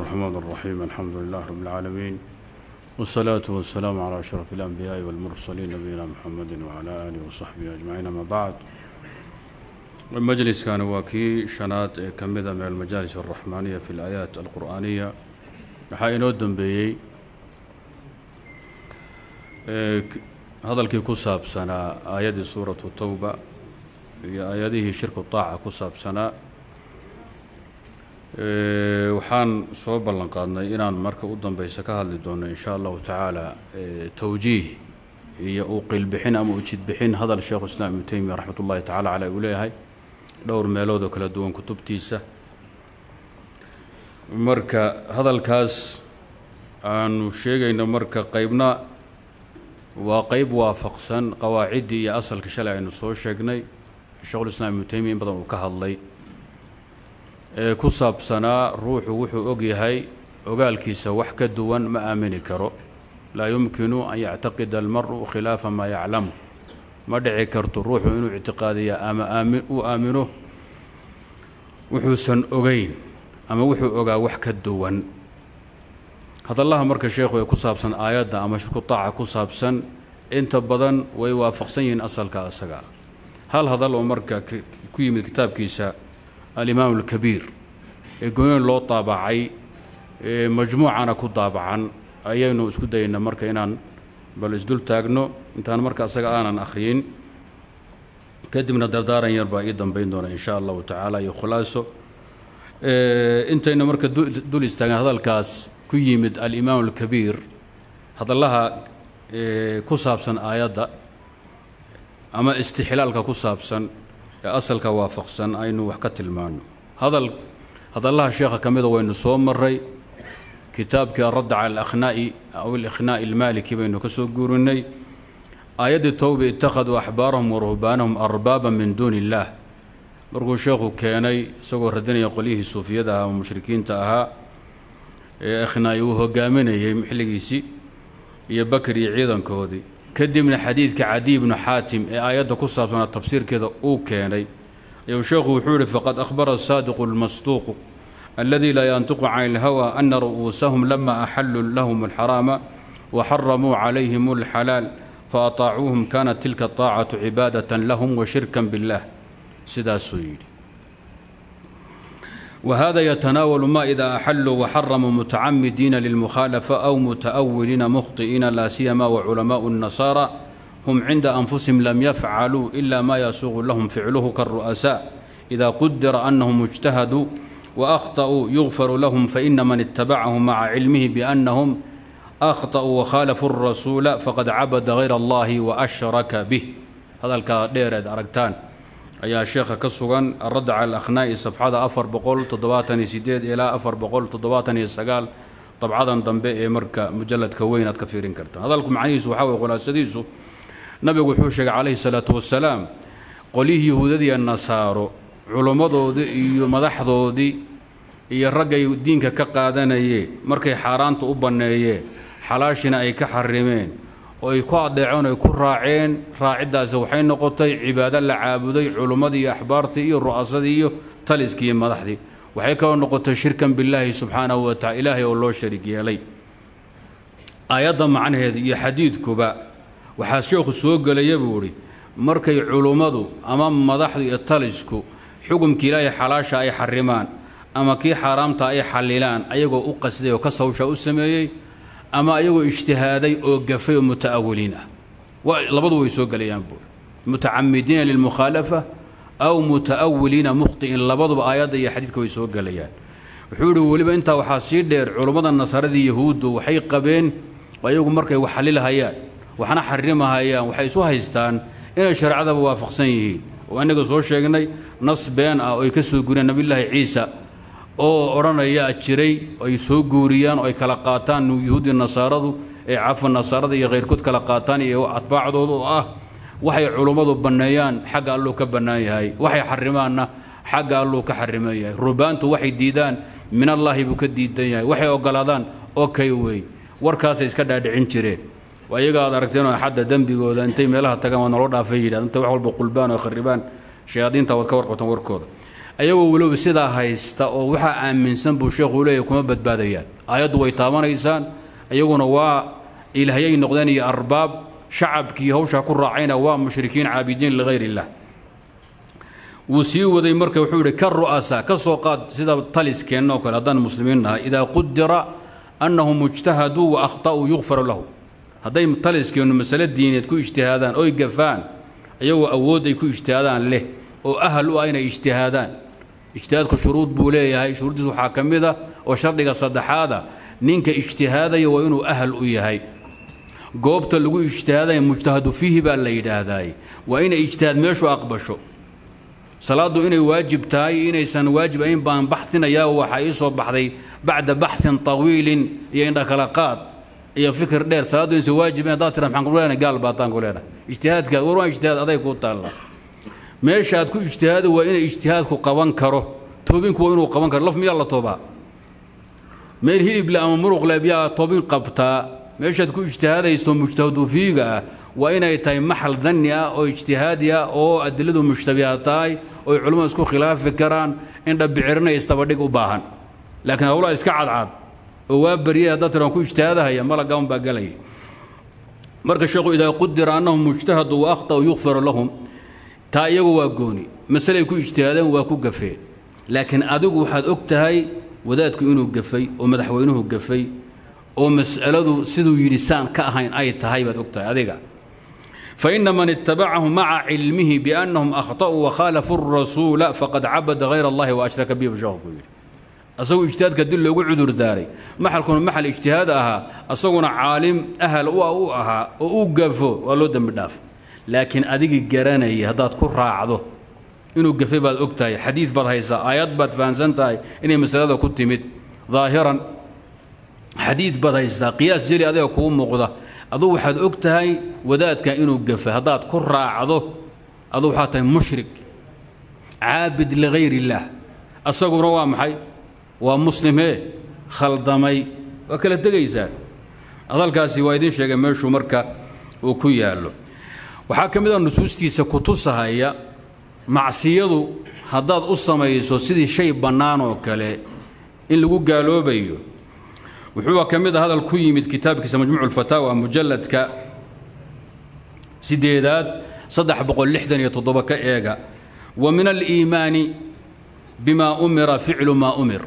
الرحمن الرحيم الحمد لله رب العالمين والصلاة والسلام على أشرف الأنبياء والمرسلين نبينا محمد وعلى آله وصحبه أجمعين أما بعد. المجلس كان واكي شنات كمدة من المجالس الرحمانية في الآيات القرآنية. waxaa inoo dambeeyey hadalkii ku saabsanaa aayaddii suuratu towba iyo aayadihii shirku taaca ku saabsanaa waxaan soo ballan qaadnay inaan marka u dambeysa ka hadli doono in sha allahu tacaala towjiih iyo u qilbixin ama u jidbixin hadal sheekhu islaam ibnu teymiya raxmat ullahi tacala caleyh uu leeyahay. Dhowr meelood oo kala duwan kutubtiisa. Marka hadalkaas aanu sheegayno marka qeybna waa qeyb waafaqsan qawaaciddii iyo asalka shalay aynu soo sheegnay. Sheekhulislaam ibnu teymiya in badan uu ka hadlay ee ku saabsanaa ruuxu wuxuu og yahay ogaalkiisa wax ka duwan ma aamini karo. Laa yumkinu an yactaqida almaru khilaafa maa yaclamu. Ma dhici karto ruuxu inuu ictiqaadiya ama uu aamino. Wuxuusan ogeyn ama wuxuu ogaa wax ka duwan. Hadallaha marka sheekhu ee ku saabsan aayadda ama shirku taaca ku saabsan inta badan way waafaqsan yihiin asalka asaga. Hal hadal oo marka ku yimid kitaabkiisa alimaam alkabiir ee goyn loo daabacay ee majmuucana ku daabacan. Ayaynu isku dayaynaa marka inaan bal isdul taagno intaan marka asaga aanan akhriyin. Kadibna dardaaran yar baa ii dambayn doona in sha allahu tacaala iyo khulaaso. Intayna marka dul istaageen hadalkaas ku yimid alimaam alkabiir hadallaha ku saabsan aayadda ama istixlaalka ku saabsan ee asalka waafaqsan aynu wax ka tilmaano. Hadal hadallaha sheekha ka mida waynu soo maray kitaabkii aradda cala alakhnaa'i aw alikhnaai almaaliki baynu ka soo guurinay aayaddii towba ittakhaduu axbaarahum wa ruhbaanahum arbaaba min duuni illaah markuu sheekhu keenay isagoo radinaya qolyihii suufiyada ahaa ama mushrikiinta ahaa ee akhnaa'i uu hogaaminayay xilligiisii iyo bakar iyo ciidankoodii kadibna xadiidka cadiy bnu xaatim ee aayadda ku saabsanaa tafsiirkeeda uu keenay ayuu sheekhu wuxuu yihi faqad akhbara saadiqu lmasduuqu alladii laa yantiqu can ilhawa ana ru'uusahum lama axalluu lahum alxaraama waxaramuu calayhim alxalaal faataacuuhum kanat tilka taacatu cibaadatan lahum wa shirkan billah sidaasuu وهذا يتناول ما إذا أحلوا وحرموا متعمدين للمخالفة أو متأولين مخطئين لا سيما وعلماء النصارى هم عند أنفسهم لم يفعلوا إلا ما يسوغ لهم فعله كالرؤساء. إذا قدر أنهم اجتهدوا وأخطأوا يغفر لهم فإن من اتبعهم مع علمه بأنهم أخطأوا وخالفوا الرسول فقد عبد غير الله وأشرك به. هذا الكادير أركتان ayaa sheekha ka sugan aradda cala alakhnaa'i safxada afar boqol toddobaatan iyo sideed ilaa afar boqol toddobaatan iyo sagaal dabcadan dambe ee marka mujalladka weyn aad ka fiirin karta hadalku macnihiisu waxaa weye khulaasadiisu nabigu wuxuu sheegay calayhi salaatu wasalaam qolyihii yahuudadiiya nasaaro culummadoodii iyo madaxdoodii iyo raggay diinka ka qaadanayeen markay xaaraanta u banneeyeen xalaashina ay ka xarimeen oo ay ku adeeceen ay ku raaceen. Raaciddaasi waxay noqotay cibaado la caabuday culummadii iyo axbaartii iyo ru'asadii iyo taliskii iyo madaxdii. Waxay kaloo noqotay shirkan billaahi subxaanahu wa tacala ilaahay oo loo shariig yeelay. Aayadda macnaheedu iyo xadiidkuba waxaa sheekhu soo gelaya buu idhi markay culummadu ama madaxdu iyo talisku xukumkii ilaahay xalaasha ay xarimaan ama kii xaaraamta ay xallilaan ayagoo u qasday oo ka sawsha u sameeyey ama ayagoo ijtihaaday oo gafay oo muta'awiliin ah. Labadu way soo gelayaan buuri mutacamidiina lilmukhaalafa aw muta'awiliina mukhti'in labaduba aayadda iyo xadiidka way soo gelayaan wuxuu ihi weliba intaa waxaa sii dheer culummada nasaaradii yahuuddu waxay qabeen ayagu markay wax xallilhayaan waxna xarimahayaan waxay isu haystaan inay shareecadaba waafaqsan yihiin. Oo innaga soo sheegnay nas been ah oo ay ka soo guriyeen nabiyullaahi ciisa oo odhanayaa jiray ay soo guuriyaan oo ay kala qaataan yuhuudi nasaaradu ee cafa nasaarada iyo khayrkood kala qaataan iyo atbaacdooda oo ah. Waxay culummadu banneeyaan xagga alluu ka bannaan yahay. Waxay xarimaanna xagga alluu ka xariman yahay. Rubaantu waxay diidaan min allaahi buu ka diidan yahay. Waxay ogolaadaan okay wey. Warkaasay iska dhaadhicin jireen. Ayaga aad aragteenoo xadda dembigooda intay meelaha tagaan waa naloo dhaafay yidhahd inta wax walba qulbaan oo kharibaan shayaadiinta waad ka warqabtaan warkooda ayagoo weliba sidaa haysta oo waxaa aaminsan buu sheekhu leeyahy kuma badbaadayaan. Aayaddu way taabanaysaan iyaguna waa ilahyay noqdeen iyo arbaab shacabkii hawshaa ku raacayna waa mushrikiin caabidiin ligayr illah. Wuu sii waday marka wuxuu ihi ka ru'asa ka soo qaad sida taliskeenna oo kale haddaan muslimiin nahay. Idaa qudira annahum ijtahaduu wa akhta'uu yukfaru lahu. Hadday taliskeennu masale diineed ku ijtihaadaan oy gafaan iyagoo awood ay ku ijtihaadaan leh oo ahal u ah inay ijtihaadaan ijtihaadku shuruud buu leeyahay shuruuddiis waxaa ka mid a oo shardiga saddexaada ninka ijtihaadaya waa inuu ahal u yahay. Goobta lagu ijtihaadaya mujtahadu fiihi baa la yidhaahdaay waa inay ijtihaad meeshu aqbasho. Salaaddu inay waajib tahay inaysan waajib ayn baan baxtinayaa waxaa ii soo baxday bacda baxin tawiilin iyo indhakala qaad iyo fikir dheer. Salaaddu inaysan waajib haddaad tira maxaan ku gaal baataan ku leenahay ijtihaadkaad war waa ijtihaad aday kuu taalla meesha aad ku ijtihaada waa inay ijtihaadku qaban karo. Toobinku waa inuu qaban karo. Laf miyaa la toobaa? Meel hilible ama muruqle miyaa toobin qabtaa. Meeshaad ku ijtihaadaysto mujtahadu fiiga ah waa inay tahay maxal danni ah oo ijtihaadi ah oo adiladu mushtabiha tahay oy culimmadu isku khilaafi karaan indha bicirina istabadhig u baahan. Laakiin hawlaha iska cadcad oo waa baryay haddaad tiraan ku ijtihaadahaya malagaun baa gelaya marka sheekhu idaa qudira annahum mujtahadu wa akhta'u yukfaru lahum taa iyagu waa gooni masalay ku ijtihaadeen waa ku gafeen laakiin adigu waxaad og tahay wadaadku inuu gafay oo madaxweynuhu gafay oo mas'aladu siduu yidhi saan ka ahayn ay tahay baad og adiga. Faina man itabacahu maca cilmihi biannahum akhta'uu wakhaalafuu الrasuula faqad cabada hayr allahi waashraka bihi bashaku buu yidhi. Asagoo ijtihaadka dil loogu cudur daaray. Maxalkuna maxal ijtihaad ahaa asaguna caalim ahal u ahaa oo u gafo waa loo dembi dhaaf laakiin adigii garanayay haddaad ku raacdo inuu gafay baad og tahay xadiid baad haysaa aayad baad fahamsan tahay inay masalada ku timid. Daahiran xadiid baad haysaa qiyaas jeli adiga kuu muuqda. Aduu waxaad og tahay wadaadka inuu gafay haddaad ku raacdo aduu waxaad tahay mushrik caabid ligayr illaah asaguna waa maxay? Waa muslimee khaldamay. Waa kala tegaysaan hadalkaasi waa idiin sheegay meeshuu marka uu ku yaallo waxaa ka mid a nusuustiisa ku tusahaya macsiyadu haddaad u samayso sidii shay bannaan oo kale in lagu gaaloobayo. Wuxuu ka mid a hadal ku yimid kitaabkiisa majmuuc ulfataawa mujalladka sideedaad saddex boqol lixdan iyo toddoba ka eega. Wa min aliimaani bimaa umira ficlu maa umir.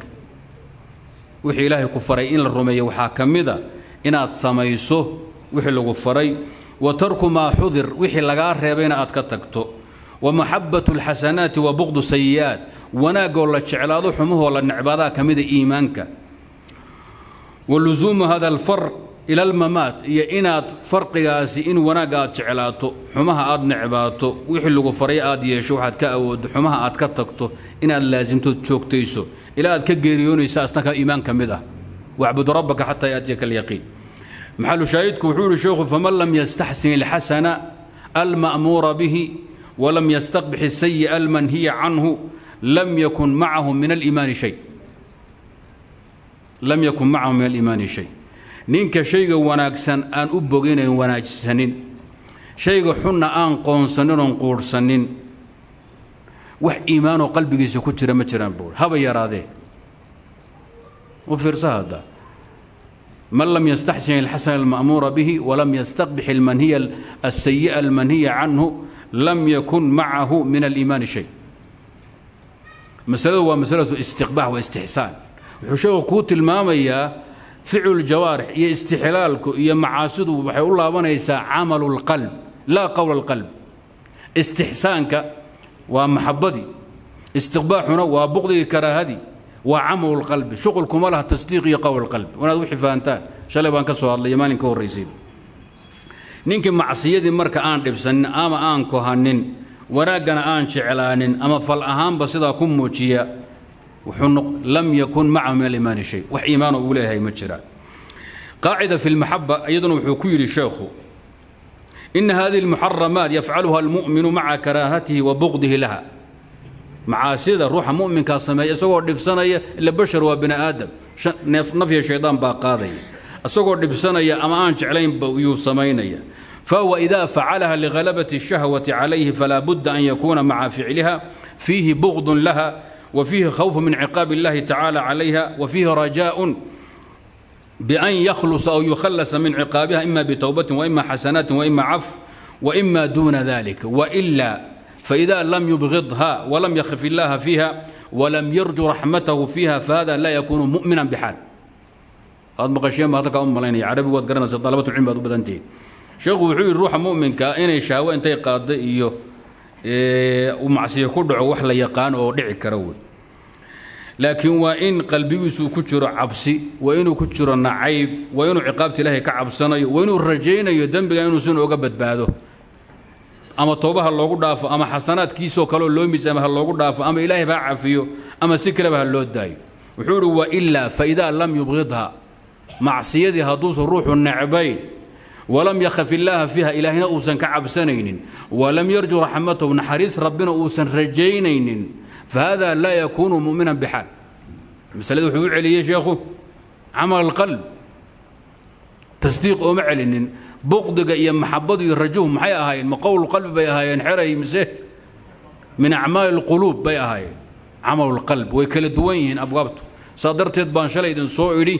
Wixii ilaahay ku faray in la rumeeyo waxaa ka mid a inaad samayso wixii lagu faray wa tarku maa xudir wixii lagaa reebayna aad ka tagto. Wa maxabbatu alxasanaati wa buqdu sayi'aat wanaagoo la jeclaado xumahoo la necbaadaa ka mida iimaanka. Wa lusuumu hada alfarq ila almamaat iyo inaad farqigaasi in wanaagga aad jeclaato xumaha aad necbaato wixii lagu faray aad yeesho waxaad ka awooddo xumaha aad ka tagto inaad laasimtood joogtayso ilaa aad ka geeriyoonaysa asna iimaan ka mid ah. Wacbud rabbaka xataa yaatiyaka alyaqiin maxalu shaahidku wuxuu yihi sheekhu faman lam yastaxsin ilxasana alma'muura bihi walam yastaqbix الsayi'a almanhiya canhu lam yakun macahu min aliimaani shay. Lam yakun macahu min aliimaani shay. Ninka shayga wanaagsan aan u boginayn wanaajsanin shayga xunna aan qoonsanin oon quudhsanin wax iimaanoo qalbigiisa ku jira ma jiraan buur. Haba yaraadee. U fiirsa man lam yastaxsin alxasana alma'muura bihi walam yastaqbix almanhiya alsayi'a almanhiya canhu lam yakun macahu min aliimaani shay. Masaladu waa masalatu istiqbaax wa istixsaan wuxuu sheekhu kuu tilmaamayaa ficlu ljawaarix iyo istixlaalku iyo macaasidu waxay u laabanaysaa camalu lqalb laa qowla alqalb. Istixsaanka waa maxabadii istiqbaaxuna waa buqdigii karaahadii waa camalu lqalbi shuqulkuma laha tasdiiq iyo qowl qalbi. Wanaad wixii fahantaan shalay baan ka soo hadlaya maalin ka ninkii macsiyadii marka aan dhibsanin ama aan kohanin wanaaggana aan jeclaanin ama fal ahaanba sidaa ku muujiya lam yakun macahu min aliimaani shay. Wax iimaano uu leeyahay ma jiraan qaacida fi lmaxaba iyaduna wuxuu ku yidhi sheekhu ina hadihi almuxaramaat yafcaluha almu'minu maca karaahatihi wa buqdihi laha macaasida ruuxa mu'minkaa sameeya isagoo dhibsanaya ila bashar waa bini aadam nafya shaydaan baa qaadaya isagoo dhibsanaya ama aan jeclaynba yuu samaynaya fahuwa ida facalaha lighalabati الshahwati calayhi falaa budda an yakuuna maca ficliha fiihi bugdun laha وفيه خوف من عقاب الله تعالى عليها وفيه رجاء بأن يخلص أو يخلص من عقابها إما بتوبة وإما حسنات وإما عفو وإما دون ذلك وإلا فإذا لم يبغضها ولم يخف الله فيها ولم يرجو رحمته فيها فهذا لا يكون مؤمنا بحال هذا مقشين ما هذا أم ملين عربي وتقرنا طلبة العلم بعض بدنتين شيخ وحوي الروح مؤمن كائن يشاوى أنت قاد إيوه ومعصية كل وحلا يقان أو دعي كروي laakiin waa in qalbigiisu ku jiro cabsi waa inuu ku jiro nacayb waa inuu ciqaabta ilaahay ka cabsanayo waa inuu rajaynayo dembiga inuusan oga badbaado ama tooba ha loogu dhaafo ama xasanaadkiisoo kaleoo loo miisaama ha loogu dhaafo ama ilaahay ha cafiyo ama si kaleba ha loo daayo. Wuxuu ihi wa ilaa fa idaa lam yubqidha macsiyadii hadduusan ruuxu necbayn walam yakhaf illaaha fiiha ilaahina uusan ka cabsanaynin walam yarju raxmatahu naxariis rabbina uusan rajaynaynin فهذا لا يكون مؤمنا بحال مسألة وحو عليه شيخه عمل القلب تصديق أو معلن بغضك يا محبة يرجوه محي هاي مقول القلب بي هاي انحرى مسه من أعمال القلوب بي هاي عمل القلب ويكل دوين أبوابته صدرت بان شليد صوعي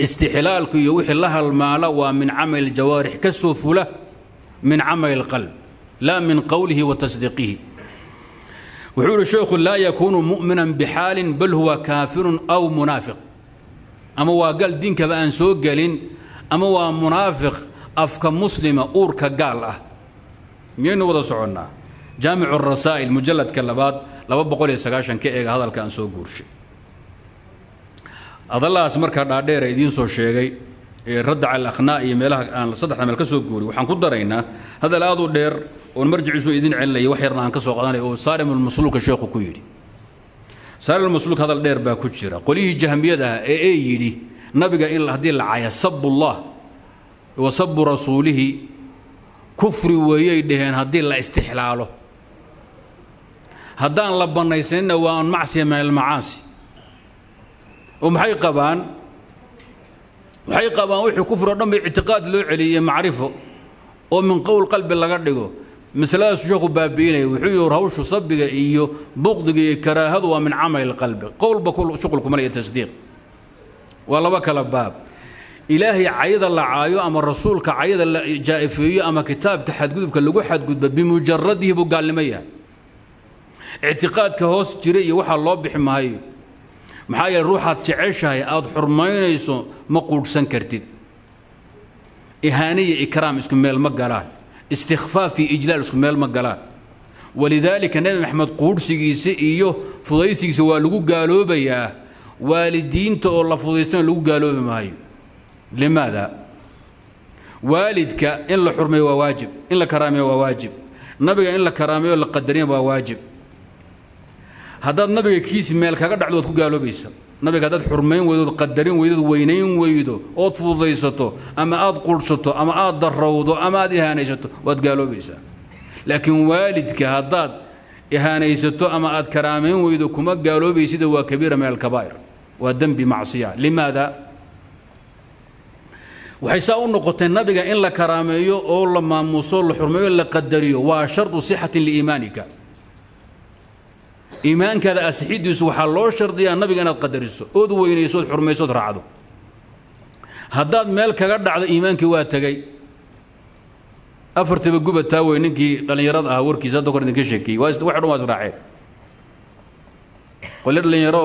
استحلالك يوحي الله المال ومن عمل الجوارح كسوف له من عمل القلب لا من قوله وتصديقه وحول الشيخ لا يكون مؤمنا بحال بل هو كافر أو منافق أما وقال ama waa munaafiq afka muslima uurka gaal ah. Miyaynu wada soconnaa? Jaamicu rasaa'il mujalladka labaad laba boqol iyo sagaashan ka eega hadalka aan soo guurshay adallahaas markaa dhaadheera idiin soo sheegay ee raddaca alakhnaa iyo meelaha aan saddexda meel ka soo guuriy waxaan ku daraynaa hadal aad u dheer oon marjiciisu idin celinaya wax yarna aan ka soo qadanay oo saarimulmasluulka sheekhu ku yidhi. Saarimulmasluulka hadal dheer baa ku jira. Qolihii jahmiyad ah ee ee yidhi nabiga in haddii la caya sabullah wa sabu rasuulihi kufri weeyay dhaheen haddii la istixlaalo. Haddaan la bannaysanina waa an macsiya min almacaasi. Oo maxay qabaan? Waxay qabaan wixii kufri oo dhan ba ictiqaad loo celiyey macrifo oo min qowl qalbi laga dhigo. Masaladaas sheekhu baabi'inaya wuxuu yidhi hawshu sabiga iyo buqdiga iyo karaahadu waa min camali qalbi. Qowlba shuqul kuma iyo tasdiiq waa laba kala baab. Ilaahay cayada la caayo ama rasuulka cayada la jaa'ifeeyo ama kitaabka xadgudubka lagu xadgudba bimujaradihi buu gaalnimo ictiqaadka hoos jira iyo waxaa loo bixi maxaa yeele ruuxaad jeceshahay aada xurmaynayso ma quudhsan kartid. Ihaaniya ikraam isku meel ma galaan. Istikfaaf iyo ijlaal isku meel ma galaan. Walidaalika nebi maxamed quudhsigiisa iyo fudaysigiisa waa lagu gaaloobayaa waalidiinta oo la fudaystana lagu gaaloobi maayo. Limaada? Waalidka in la xurmeeyo waa waajib in la karaameeyo waa waajib. Nabiga in la karaameeyo la qadarina waa waajib. Haddaad nabiga kiisi meel kaga dhacdo ku gaaloobaysa nabiga haddaad xurmayn weydood qadarin weydood weynayn weydo ood fududaysato ama aad qurhsato ama aad darowdo ama aad ihaanaysato waad gaaloobaysaa. Laakiin waalidka haddaad ihaanaysato ama aad karaamayn weydo kuma gaaloobaysida waa kabiira min alkabaa'ir waa dembi macsiya. Limaada? Waxay saa u noqotay nabiga in la karaameeyo oo la maamuuso la xurmeeyo la qadariyo. Waa shardu sixatin liiimaanika iimaankaada asixidiisu waxaa loo shardiyaa nabiga inaad qadariso. Ood weynayso ood xurmayso raacdo. Haddaad meel kaga dhacdo iimaankii waa tegey. Afartiba gubataa wey ninkii dhallinyarada ahaa warkiisa hadda kor idinka sheekeeyey. Wax dhan waa israaceen qolyo dhallinyaro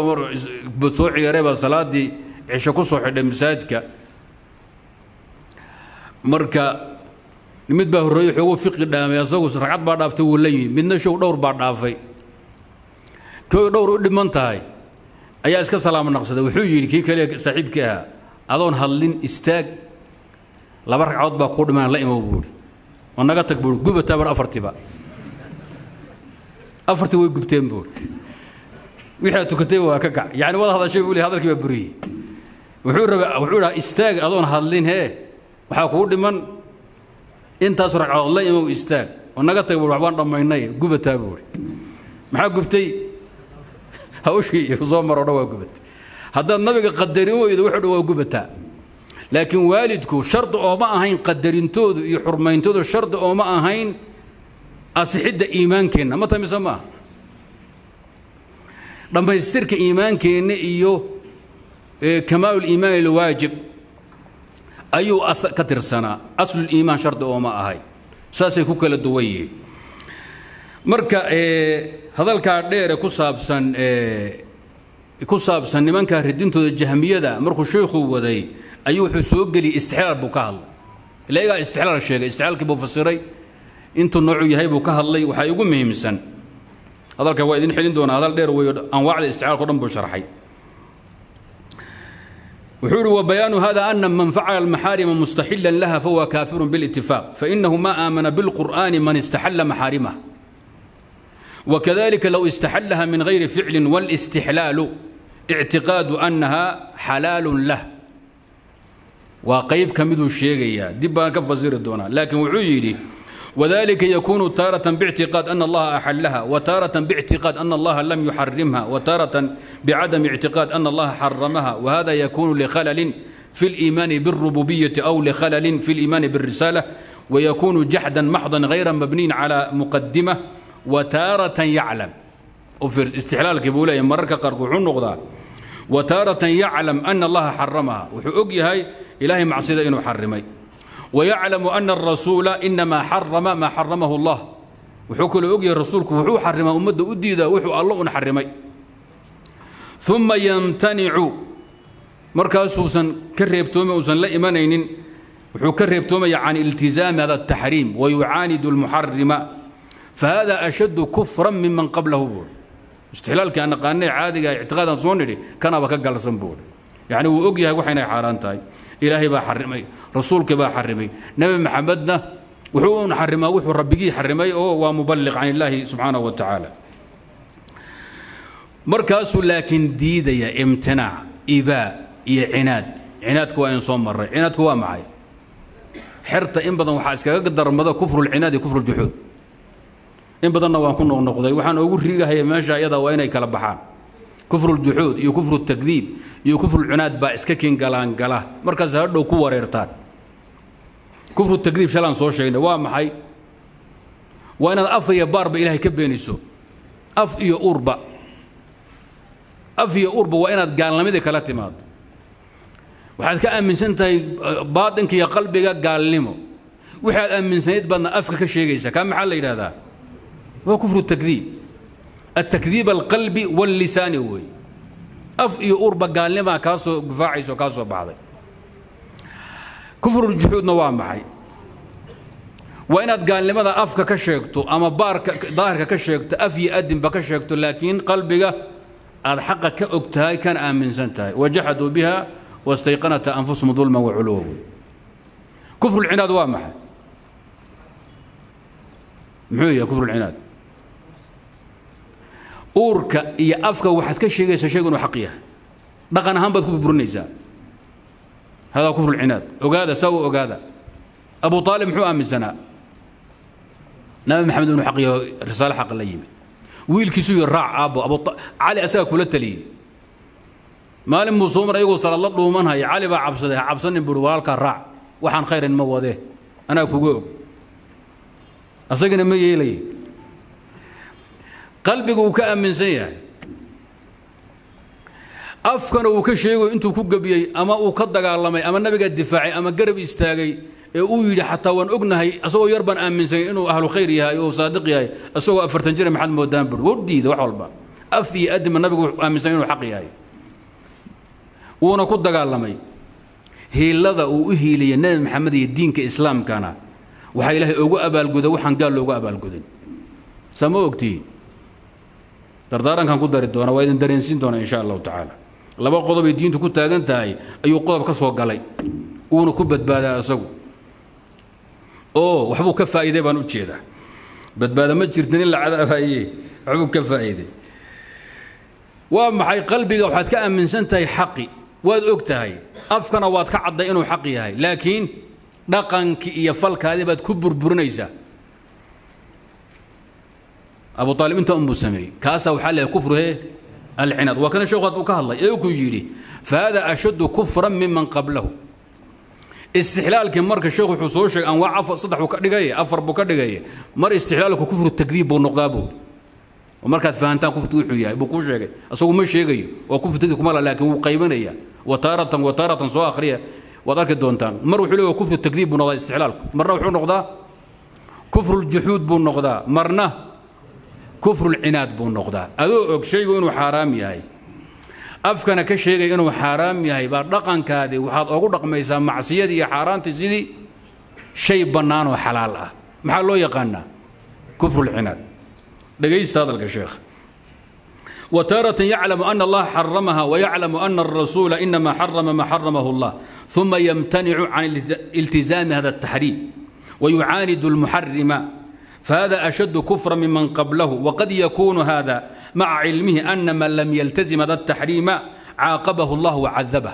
bud soo ciyaaree baa salaadii cisho ku soo xidhay masaajidka. Marka mid baa horreeyey xoogu fiqi dhaamay asagu ragcad baa dhaaftay wuu la yimi. Midna show dhowr baa dhaafay. Koo dhowr u dhiman tahay ayaa iska salaamo naqsaday. Wuxuu yidhi kii kale saaxiibkii ahaa adoon hadlin istaag. Laba ragcood baa kuu dhiman la imow buuhi oo naga tag buuhi gubataa bar afartiba afartii way gubteen buuhi wixii tukatay waa ka kac. Yacni wada hadashay buu le hadalkii baa buriyey. Wuxuu rabaa wuxuu dhahaa istaag adoon hadlin hee. Waxaa kuu dhiman intaas ragcood la imow istaag. Oo naga tag buuhi waxbaan dhammaynay gubataa buuhi maxaa gubtay? Hawshii soo maroo dhan waa gubatay haddaad nabiga qadarin weydo wuxuu dhan waa gubataa laakiin waalidku shardi ooma ahayn qadarintoodu iyo xurmayntoodu shardi ooma ahayn asixidda iimaankeenna. Ma tamise maaha dhammaystirka iimaankeenna iyo kamaaluliimaan alwaajib ayuu ka tirsanaa. Asluliimaan shardi ooma ahay. Saasay ku kala duwan yihiin. Marka hadalkaa dheere ku saabsan ku saabsan nimankaa ridintooda jahmiyada markuu sheekhu waday ayuu wuxuu soo geliyey istixlaal buu ka hadlay. Ila igaa istixlaal sheegay. Istixlaalkii buu fasiray. Intuu noocu yahay buu ka hadlay. Waxaa igu muhiimsan hadalka waa idin xelin doonaa hadal dheer weeyo anwaacda istixlaalka o dhan buu sharxay wuxuu uhi وبيان هذا أن من فعل المحارم مستحلا لها فهو كافر بالاتفاق فإنه ما آمن بالقرآن من استحل محارمه وكذلك لو استحلها من غير فعل والاستحلال اعتقاد أنها حلال له وقيب كمدو الشيغية دبا كفزير الدونا لكن وعيدي وذلك يكون تارة باعتقاد أن الله أحلها وتارة باعتقاد أن الله لم يحرمها وتارة بعدم اعتقاد أن الله حرمها وهذا يكون لخلل في الإيمان بالربوبية أو لخلل في الإيمان بالرسالة ويكون جحدا محضا غير مبني على مقدمة وتارة يعلم. وفي استحلال كبولة مرك قرقوع النقضة وتارة يعلم أن الله حرمها. وحقوقي هاي إلهي معصيدة إنه حرمي. wayaclamu ana arasuula inamaa xarama maa xaramahu allah wuxuu kaloo ogyahay rasuulku wuxuu xarimaa ummadda u diidaa wuxuu alla un xarimay uma yamtanicu markaasuusan ka reebtoomi uusan la imanaynin wuxuu ka reebtoomaya can iltizaami hada ataxriim wayucaanidu almuxarima fahada ashaddu kufran miman qablahu buui istixlaalkii aan naqaanay caadiga ictiqaadaan soo nidhi kanaaba ka galsan buui yacni wuu og yahay waxaynay xaaraan tahay ilaahay baa xarimay rasuulkii baa xarimay. Nebi maxamedna wuxuu un xarimaa wuxuu rabbigii xarimay oo waa muballiq can illaahi subxaanahu wa tacaala. Markaasuu laakiin diidaya imtinaac ibaa iyo cinaad. Cinaadku waa in soo maray cinaadku waa maxay? Xerta in badan waxaa iskaga darmada kufrulcinaad iyo kufruljuxuud in badanna waan ku noqnoqday. Waxaan ugu rigahaya meesha iyada waa inay kala baxaan. Kufruljuxuud iyo kufrutakdiib iyo kufrulcunaad baa iska kiin galaangala markaas hadhow ku wareertaan kufru takriib shalaan soo sheegnay waa maxay waa inaad af iyo baarba ilaahay ka beeniso af iyo urba af iyo urba waa inaad gaalnimadii kala timaado waxaad ka aaminsan tahay baatinka iyo qalbiga gaalnimo wixi aad aaminsanayd baadna afka ka sheegaysa kaa maxaa la yidhahdaa waa kufru takdiib atakdiib alqalbi wallisaani weeye af iyo urba gaalnimaa kaa soo gufaacaysa oo soo baxday kufruljuxuudna waa maxay? Waa inaad gaalnimada afka ka sheegto ama baarka daahirka ka sheegto af iyo adinba ka sheegto laakiin qalbiga aad xaqa ka og tahay kana aaminsan tahay. Wajaxaduu biha wastayqanata anfusahum dulma waculuwan kufrulcinaad waa maxay? Muxuu yahay kufrulcinaad uurka iyo afka waxaad ka sheegaysaa shaygu inuu xaq yahay. Dhaqan ahaan baad ku burburinaysaa hadaa kufru lcinaad ogaada saa u ogaada abu aalib muxuu aaminsanaa nabi maxamed inuu xaq yaho risaale xaq la yimid wiilkiisu iyo raac aabbo abu cali asaga kula taliyey maalin buu soo mar ayagoo salaad la dhuumanhaya cali baa cabsaday ha cabsanin buuri walaalkaa raac waxaan khayran ma wadee anaa kuga og asagana ma yeelaya qalbiga uu afkana uu ka sheegayo intuu ku gebiyey ama uu ka dagaalamay ama nabiga difaacay ama garab istaagay ee uu yidhi xataa waan ognahay asagoo yar baan aaminsanyay inuu ahlu khayr yahay oo saadiq yahay asagoo afartan jira maxaad moodaan buri. Wuu diida wax walba. Af iyo adima nabigu aaminsan inuu xaq yahay. Wuuna ku dagaalamay. Hiilada uu u hiiliyey nebi maxamed iyo diinka islaamkana waxaa ilaahay ugu abaalguda waxaan gaal loogu abaalgudin. Saa ma ogtihiin dardaarankan ku dari doona waa idin dareensiin doona insha allahu tacaala laba qodob ay diintu ku taagan tahay ayuu qodob ka soo galay. Uuna ku badbaadaa isagu. Oo waxbuu ka faa'iiday baan u jeedaa. Badbaada ma jirtin in la cadaabaye waxbuu ka faa'iiday. Waa maxay qalbiga waxaad ka aaminsan tahay xaqi? Waad og tahay. Afkana waad ka cadday inuu xaq yahay. Laakiin dhaqankii iyo falkaadii baad ku burburinaysaa. Abu aalib inta unbuu sameeyey. Kaasaa waxaa leeyahay kufru he alcinaad waa kana sheekhu uu ka hadlay ee ku yidhi fahada ashaddu kufran miman qablahu istixlaalkii marka sheekhu wuxuu soo sheegay anwaac afar saddex buu ka dhigay afar buu ka dhigay mar istixlaalku kufru takdiib buu noqdaa buu oo markaad fahantaan kufrigu wuxuu yahay buu kuu sheegay asagu ma sheegayo waa kufritadii kuma la laakiin wuu qaybanaya wa taaratan wa taaratan soo akhriya waad arki doontaan mar wuxuu leeyahay kufru takdiib buu noqdaa istixlaalku marna wuxuu noqdaa kufru ljuxuud buu noqdaa marna kufru lcinaad buu noqdaa adoo og shaygu inuu xaaraam yahay afkana ka sheegaya inuu xaaraam yahay baa dhaqankaadii waxaad ogu dhaqmaysaa macsiyadii iyo xaaraantii sidii shay bannaan oo xalaal ah maxaa loo yaqaanaa kufru lcinaad dhegaysta hadalka sheekh وتارة يعلم أن الله حرمها ويعلم أن الرسول إنما حرم ما حرمه الله ثم يمتنع عن التزام هذا التحريم ويعاند المحرم فهذا أشد كفرا ممن قبله وقد يكون هذا مع علمه أن من لم يلتزم هذا التحريم عاقبه الله وعذبه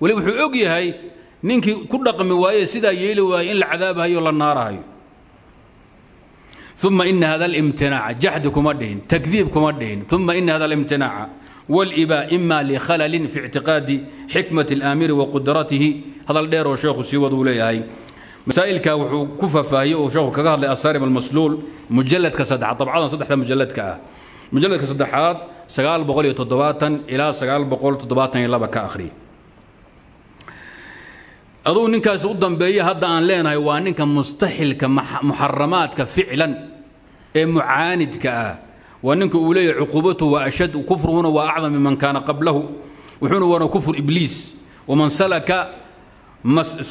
ولو حقوقي هاي نينكي كل رقم وايه سيدا يلي وايه إن العذاب هاي ولا النار هاي ثم إن هذا الامتناع جحدكم الدين تكذيبكم الدين ثم إن هذا الامتناع والإباء إما لخلل في اعتقاد حكمة الآمر وقدرته هذا masaailka wuxuu ku faahfaahiyey uu sheekhu kaga hadlay asarib almasluul mujaladka saddexaad dabcadan saddexda mujaladka ah. Mujaladka saddexaad sagaal boqol iyo toddobaatan ilaa sagaal boqol toddobaatan iyo laba ka akhriya aduu ninkaasi u dambeeye hadda aan leenahay waa ninka mustaxilka muxaramaadka ficlan ee mucaanidka ah. Waa ninka uu leeyahy cuquubatu waa ashad kufruhuna waa acdam miman kaana qablahu. Wuxuuna waana kufr ibliis. Waman salaka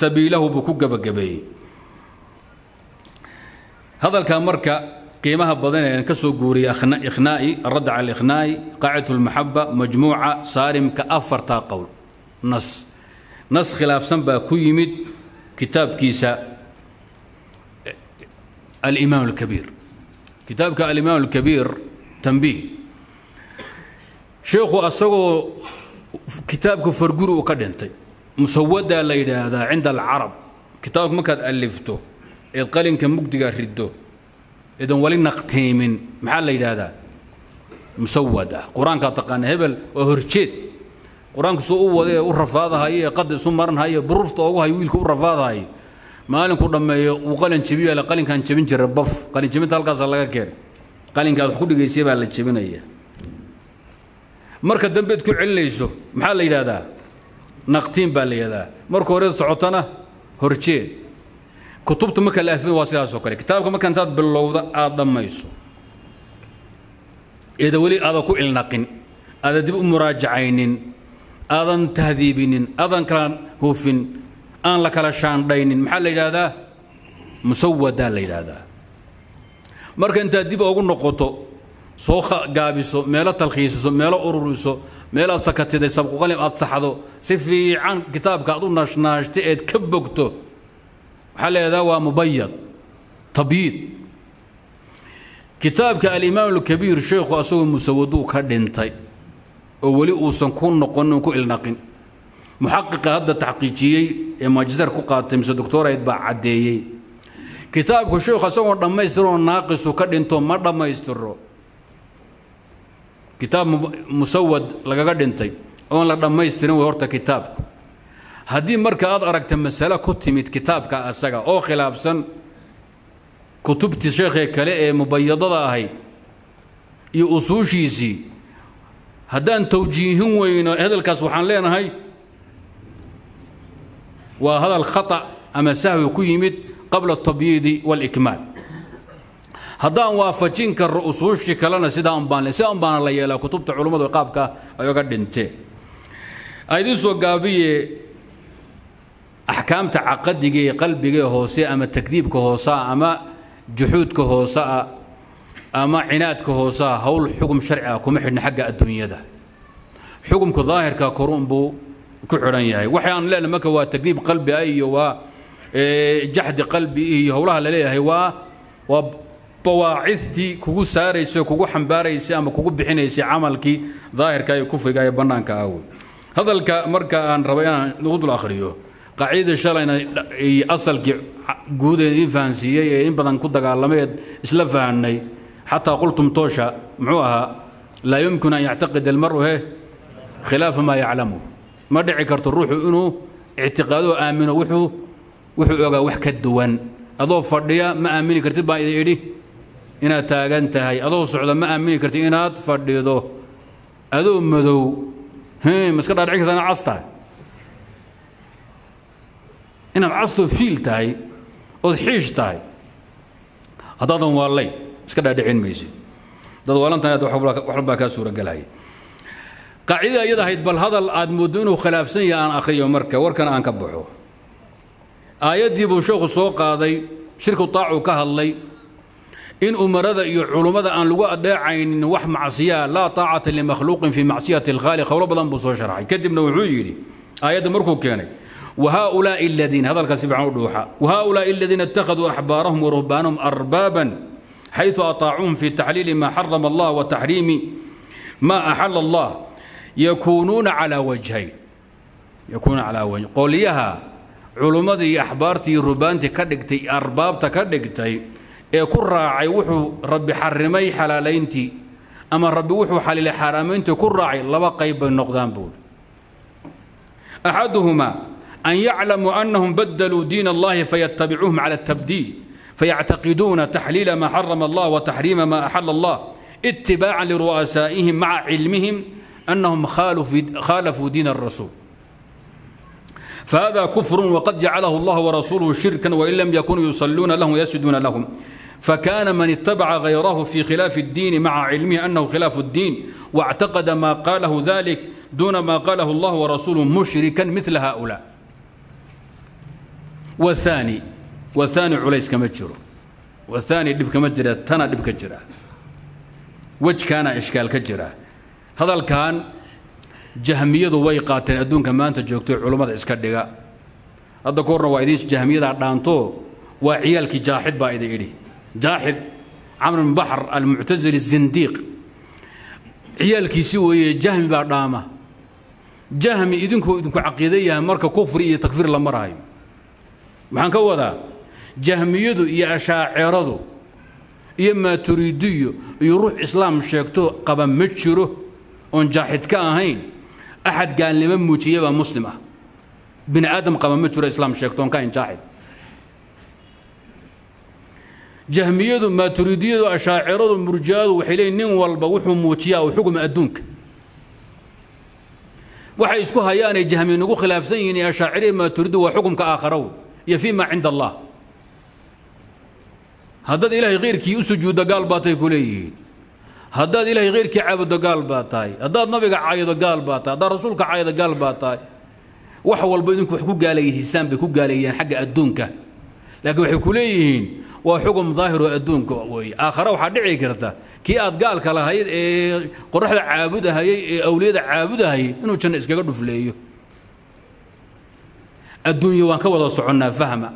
sabiilahu buu ku gabagabeeyey hadalkaa marka qiimaha badan ee ka soo guuriyay ikhnaa'i aradd cala ikhnaa'i qaacidatu lmaxaba majmuuca saarimka afartaa qowl. Nas nas khilaafsan baa ku yimid kitaabkiisa alimaam alkabiir kitaabka alimaam alkabiir tanbiih. Sheekhu asagoo kitaabka farguri uu ka dhintay musawadaa la yidhaahdaa cinda alcarab. Kitaabka markaad alifto eed qalinka mugdiga riddo eedan wali naqtiimin maxaa la yidhaahdaa? Musawada qur'aankaa taqaana hebel waa horjeed. Qur'aanku suu u wada ee u rafaadahayo ee qada isu maranhayo burufta oogu hayo wiilka u rafaadahayo maalinku dhammeeyo uu qalin jebiyo qalinkaan jebin jiray baf. Qalin jebinta halkaasa laga keenay qalinkaad wax ku dhigaysay baa la jebinaya. Marka dambeed ku celinayso maxaa la yidhahdaa naqtiin baa la yidhahdaa. Marka hore socotana horjeed kutubta marka la afin waa sidaasoo kale. Kitaabka marka intaad bilowda aada dhammayso. Eeda weli aada ku ilnaqin aada dib u muraajacaynin aadan tahdiibinin aadan kala hufin aan la kala shaandhaynin. Maxaa la yidhaahdaa musawadaa la yidhaahdaa marka intaad dib ugu noqoto soo gaabiso meelo talkhiisiso meelo ururiso meelaad sakatiday sabquqalim aad saxdo si fiican kitaabka aad u naashnaashta eed ka bogto. Waxaa yidhahdaa waa mubayad tabyiid kitaabka alimaam alkabiir sheekhu asagoo musawaduu ka dhintay oo weli uusan ku noqonin ku ilnaqin. Muxaqiqa hadda taxqiijiyey ee maajister ku qaatay mise doctorayd baa caddeeyey. Kitaabku sheekhu asagoo dhammaystiroo naaqisu ka dhinto ma dhammaystiro kitaab musawad lagaga dhintay oon la dhammaystirin way horta kitaabku. Haddii marka aad aragta masale ku timid kitaabka asaga oo khilaafsan kutubtii sheekhee kale ee mubayadada ahayd iyo usuushiisii haddaan tawjiihin weyno hadalkaas waxaan leenahay waa hadal khata ama sahwi ku yimid qabla atabyiidi waاlikmaal haddaan waafajin karro usuushii kalena sidaa un baan sidaa un baana la yeelaa kutubta culummadu qaabka ay oga dhinteen aydin soo gaabiye axkaamta caqadiga ee qalbiga ee hoose ama takdiibka hoosea ama juxuudka hoosea ama cinaadka hoosea howl xugum sharci ah kuma xidhna xagga adduunyada. Xukumka daahirka korun buu ku xidhan yahay. Waxaan leenahay marka waa takdiib qalbi ah iyo waa jaxdi qalbi iyo howlaha la leeyahay waa waa bawaacidtii kugu saaraysay kugu xambaaraysay ama kugu bixinaysay camalkii daahirka iyo kufriga ee bannaanka ah wey hadalka marka aan rabo inaan lagu dul akhriyo qaacidada shalayna asalkii guud ee fahansiiyey ee in badan ku dagaalameed isla fahanay xataa qultum toosha muxuu ahaa laa yumkin an yactaqid almaru he khilaafa maa yaclamu. Ma dhici karto ruuxu inuu ictiqaadoo aamino wuxuu ogaa wax ka duwan. Adoo fadhiya ma aamini kartid baan idin idhi inaad taagan tahay adoo socda ma aamini karti inaad fadhido. Adoo madow. Ma iska dhaadhici karta inaad cas tahay? Inaad castoo fiil tahay ood xiish tahay haddaadan waallay iska dhaadhicin maysid. Dad waalantan wax walbaa kaa suuragelaya qaacidada iyada ahayd bal hadal aad mooddo inuu khilaafsan yahay aan akhriyo marka warkan aan ka baxo. Aayaddii buu sheekhu soo qaaday shirku taacuu ka hadlay in umarada iyo culummada aan lagu adeecaynin wax macsiyaa laa taacata limakhluuqin fii macsiyati alkhaaliq howlo badan buu soo sharxay kadibna wuxuu yidhi aayadda markuu keenay وهؤلاء الذين هذا الكسب عن دوحة وهؤلاء الذين اتخذوا أحبارهم ورهبانهم أربابا حيث أطاعوهم في تحليل ما حرم الله وتحريم ما أحل الله يكونون على وجهين يكون على وجه قوليها علمدي أحبارتي ربانتي كدقتي أربابتا كدقتي ee ku raacay wuxuu rabbi xarimay xalaalayntii ama rabbi wuxuu xaliilay xaaraamayntii ku raacay laba qayb bay noqdaan buuli axaduhumaa an yaclamuu annahum badaluu diin allahi fayatabicuuhum cala اtabdiil fayactaqiduuna taxliila maa xarama allah wa taxriima maa axala allah itibaacan liru'asaa'ihim maca cilmihim annahum khaalafuu diin arasuul fahada kufru waqad jacalahu allah warasuuluhu shirkan wain lam yakunuu yusaluuna lahum yasjuduuna lahum فكان من اتبع غيره في خلاف الدين مع علمه أنه خلاف الدين واعتقد ما قاله ذلك دون ما قاله الله ورسوله مشركا مثل هؤلاء والثاني والثاني عليس كما جرو والثاني دب كما جرا تنا دب كجرا وجه كان اشكال كجرا هذا كان جهميadu way qaateen adduunka maanta joogto culummada iska dhiga hadda koorna waa idiin jahmiyada dhaanto waa ciyaalkii jaaxid baa idin idhi jaaxid camr bin baxr almuctazili zindiiq ciyaalkiisi weeye jahmi baa dhaama. Jahmi idinku idinku caqiida yahay marka kufri iyo takfiir la marahayo maxaan ka wadaa? Jahmiyadu iyo ashaaceradu iyo maaturiidiyo iyo ruux islaam sheegto qaba ma jiro oon jaaxid ka ahayn. Axad gaalnimo muujiya baa muslim ah. Bini aadam qaba ma jiro islaam sheegto oon ka ahayn jaaxid jahmiyadu maaturiidiyadu ashaaciradu murji'adu waxay nin walba wuxuu muujiyaa uu xugma adduunka. Waxay isku hayaanay jahmi nagu khilaafsan yihiin iyo ashaaciriya maaturiidu waa xukumka aakhara wey iyo fii ma cinda allah haddaad ilaahay khayrkii u sujuuddo gaal baatay ku leeyihiin. Haddaad ilaahay khayrkii caabudo gaal baa tahay. Haddaad nabiga caayido gaal baa tahay. Haddaad rasuulka caayido gaal baa tahay. Wax walba idinku wax ku gaalayihiisaan bay ku gaaleeyeen xagga adduunka. Laakiin waxay ku leeyihiin waa xugum daahiro adduunka weeye aakhare waxaa dhici karta kii aad gaalka lahayd ee qoraxda caabudahayay ee awliyada caabudahayay inuu janno iskaga dhufleeyo. Adduunya waan ka wada soconnaa fahma.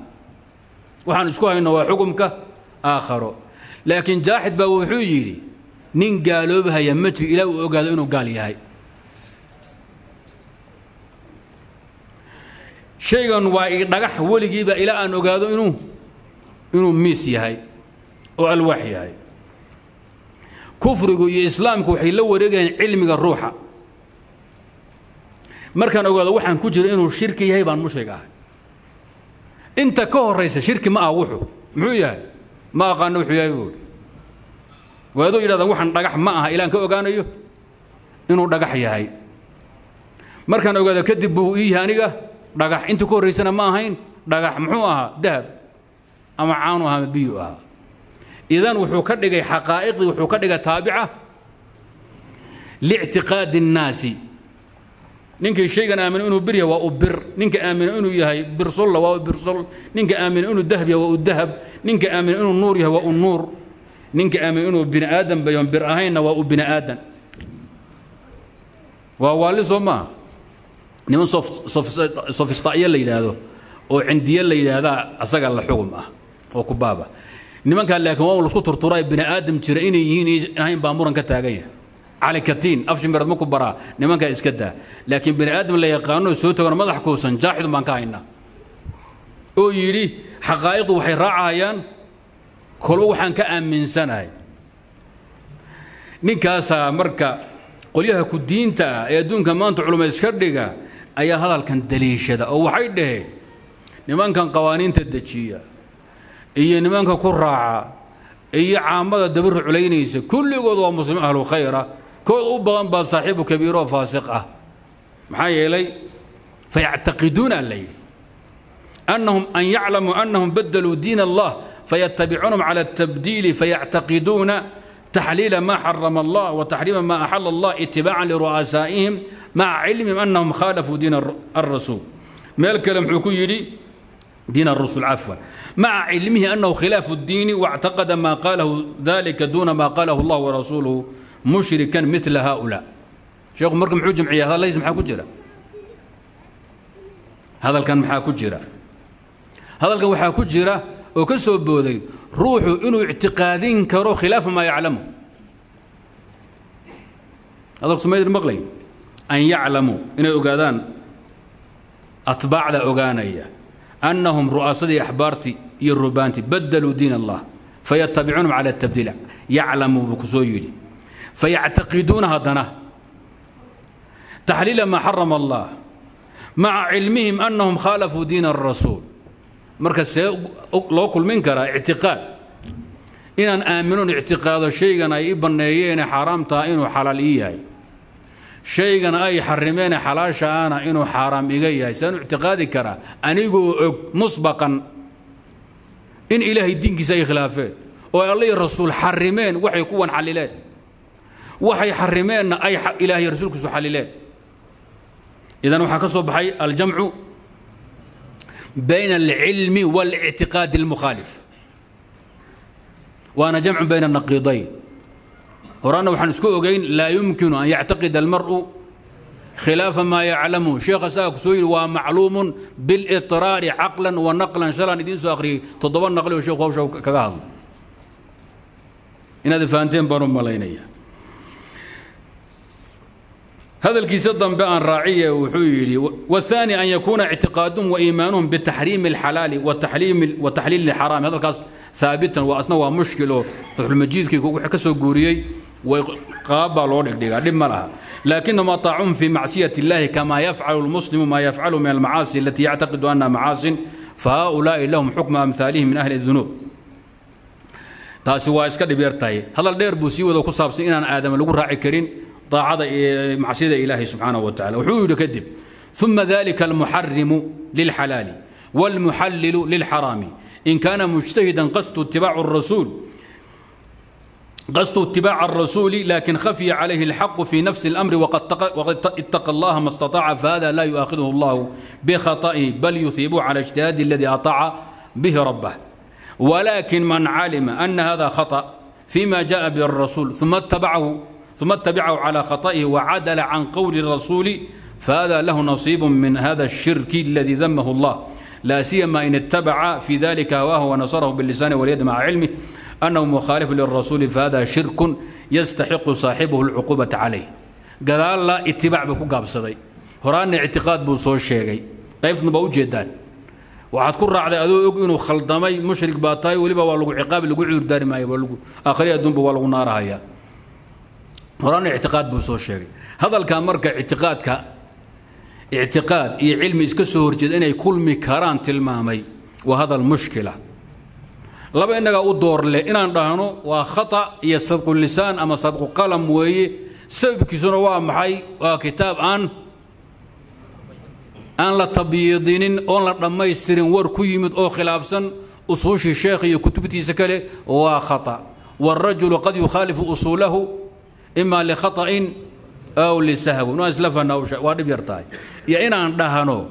Waxaan isku hayno waa xugumka aakharo. Laakiin jaaxid baa wuxuu yidhi nin gaaloobahaya ma jiro ilaa uu ogaado inuu gaal yahay. Shaygan waa i dhagax weligiiba ilaa aan ogaado inuu inuu miis yahay oo alwaax yahay. Kufrigu iyo islaamku waxay la wareegayaan cilmiga ruuxa. Markaan ogaado waxaan ku jiro inuu shirki yahay baan mushrig ahay inta ka horaysa shirki ma ah wuxu muxuu yahay? Ma aqaano wuxuu yahay buuri waaduu yidhahdaa waxaan dhagax ma aha ilaan ka ogaanayo? Inuu dhagax yahay. Markaan ogaado kadib buu ii yahay aniga dhagax. Inta ka horraysana ma ahayn dhagax muxuu ahaa dahab ama caanu aha ama biyu ahaa. Idan wuxuu ka dhigay xaqaa'iqdii wuxuu ka dhigay taabica liictiqaadi الnaasi ninkii shaygan aamino inuu bir yahay waa u bir ninka aamino inuu yahay birsulla waa u birsol ninka aamino inuu dahab yahay waa u dahab ninka aamino inuu nuur yahay waa u nuur ninka aamino inuu bini aadan bayoon bir ahaynna waa u bini aadan waa waalli soo maaha niman sofistaiya la yidhaahdo oo cindiye la yidhaahdaa asaga la xugum ah oo ku baaba. Nimankaa laakiin waa lasku turturaa bini aadam jira inay yihiin ahayn baa muran ka taagan yahay. Cali katiin afshimirad ma ku baraa nimankaa iska daa. Laakiin bini aadam la yaqaano soo tagoon madax kuusan jaaxidun baan ka haynaa oo yidhi xaqaa'iqdu waxay raacahayaan kolo waxaan ka aaminsanahay. Ninkaasaa marka qolyaha ku diinta ah ee adduunka maanta culuma iska dhiga ayaa hadalkan daliishada oo waxay dhaheen nimankan qawaaniinta dejiya iyo nimanka ku raaca iyo caamada dabari culaynaysa kulligood waa muslim ahlu khayra kood u badan baa saaxiibu kabiiroo faasiq ah maxaa yeelay fayactaqiduuna la yidhi annahum an yaclamuu annahum badaluu diin allah fayatabicuunhum cala الtabdiili fayactaqiduuna taxliila ma xarama allah wataxriima ma axala allah itibaacan liru'asaa'ihim maca cilmihim annahum khaalafuu diin الrasuul meel kale muxuu ku yidhi diin الrusul cafwan maca cilmihi annahu khilaafu الdiini واctaqada ma qalahu dalika duna ma qalahu allah warasuuluhu mushrikan mila haؤulaa sheekhu marka muxuu jamciya hadallaysa maxaa ku jira hadalkan maxaa ku jira hadalkan waxaa ku jira oo ka soo booday ruuxu inuu ictiqaadin karo khilaafa maa yaclamu hadalku sumaydin maqlay an yaclamuu inay annahum ru'aasadii axbaartii iyo rubaantii badaluu diin allah fayatabicuunhum cala tabdiil yaclamuu buu ku soo yidhi. Fayactaqiduuna haddana taxliila maa xarama allah maca cilmihim annahum khaalafuu diina الrasuul marka see loo kulmin karaa ictiqaad inaan aaminoon ictiqaado shaygan ay i banneeyeene xaaraam taha inuu xalaal ii yahay shaygana ay xarimeene xalaashaana inuu xaaraam iga yahay. Saan u ictiqaadi karaa anigoo og musbaqan in ilaahay diinkiisa ay khilaafeen oo ay alla iyo rasuul xarimeen waxay kuwan xalileen. Waxay xarimeenna ay ilahay iyo rasuulkiisu xalileen. Idan waxaa ka soo baxay aljamcu bayna alcilmi waاlictiqaadi اlmukhaalif waana jamcu bayna naqiidayn horaanna waxaan isku ogeyn laa yumkinu an yactaqida almar'u khilaafa maa yaclamu sheekha saa ku soo yidhi waa macluumun biاliطraari caqlan wa naqlan shalaan idiin soo akhriyey toddoba naqli oo sheekhu hawsha kaga hadlo inaad fahanteen baan u malaynaya hadalkiisa dambe aan raaciye wuxuu yidhi والثاني أن يكون اعتقادهم وإيمانهم بتحريم الحلال وتحليل وتحليل الحرام هذا الكاس ثابتا وأصلا هو مشكلة فتح المجيد كي كسو غوريي وقابا لو دغدغا دم لها لكنهم أطاعون في معصية الله كما يفعل المسلم ما يفعل من المعاصي التي يعتقد أنها معاص فهؤلاء لهم حكم أمثالهم من أهل الذنوب taasi waa iska dhibyartahay hadal dheer buu sii wado ku saabsan inaan aadama lagu raaci karin طاacada macsiyada ilaahay subxaanaه wa tacala wuxuu yidhi kadib ثuma dalika almuxarimu lilxalaali wاlmuxallilu lilxaraami in kaana mujtahidan qasdu itibaacu الrasuul قصد اتباع الرسول لكن خفي عليه الحق في نفس الأمر وقد اتقى الله ما استطاع فهذا لا يؤاخذه الله بخطئه بل يثيبه على اجتهاد الذي أطاع به ربه. ولكن من علم أن هذا خطأ فيما جاء به الرسول ثم اتبعه ثم اتبعه على خطئه وعدل عن قول الرسول فهذا له نصيب من هذا الشرك الذي ذمه الله. لا سيما إن اتبع في ذلك هواه ونصره باللسان واليد مع علمه. أنه مخالف للرسول فهذا شرك يستحق صاحبه العقوبة عليه قال الله اتباع بكو قابصدي هران اعتقاد بو سو شيغي قيبتنا با ujeedaan waxaad ku raacday adoo og inuu khaldamay mushrik baa tahay weliba waa lagu ciqaabi lagu cudur daari maayo waa lagu aakhiri adduunba waa lagu naarahayaa horaan ictiqaad buu soo sheegay hadalkaa marka ictiqaadka ictiqaad iyo cilmi iska soo horjeeda inay kulmi karaan tilmaamay waa hadal mushkila laba innagaa u doorle inaan dhahno waa khata iyo sadqu lisaan ama sadqu qalam weeye sababkiisuna waa maxay? Waa kitaab aan aan la tabyiidinin oon la dhammaystirin war ku yimid oo khilaafsan usuushii sheekh iyo kutubtiisa kale waa khata. Wاlrajulu qad yukhaalifu usuulahu ima likhaطa'in aw lisahwin waan isla fahnaa waa dhib yar tahay. Iyo inaan dhahno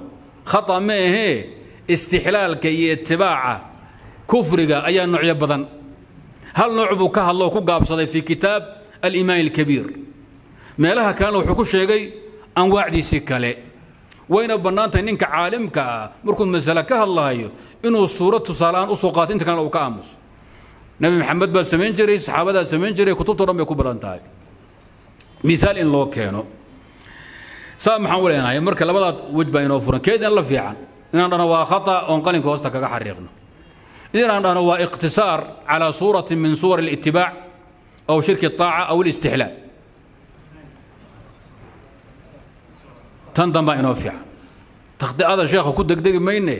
khata ma ahee? Istixlaalka iyo itibaaca kufriga ayaa noocyo badan. Hal nooc buu ka hadlo oo ku gaabsaday fi kitaab alimaan اlkabiir meelaha kalena wuxuu ku sheegay anwaacdiisii kale. Wayna bannaan ninka caalimka ah markuu masale ka hadlahayo inuu suurad tusaaleaan u soo qaato inta kalena uu ka aamuso nebi maxamed baa samayn jiray saxaabadaa samayn jiray kutubto dhan bay ku badan tahay. Miaal in loo keeno. Saa maxaan u leenahay marka labadaad wej baa inoo furan. Keedina la fiican. Inaan dhahno waa khata oon qalinka hoosta kaga xariiqno inaan dhahno waa iqtisaar calaa suurati min suwar اlitibaac aw shirki الطaaca aw اlistixlaal tan dambaa inoo fiican takhdi'ada sheekha ku degdegi mayne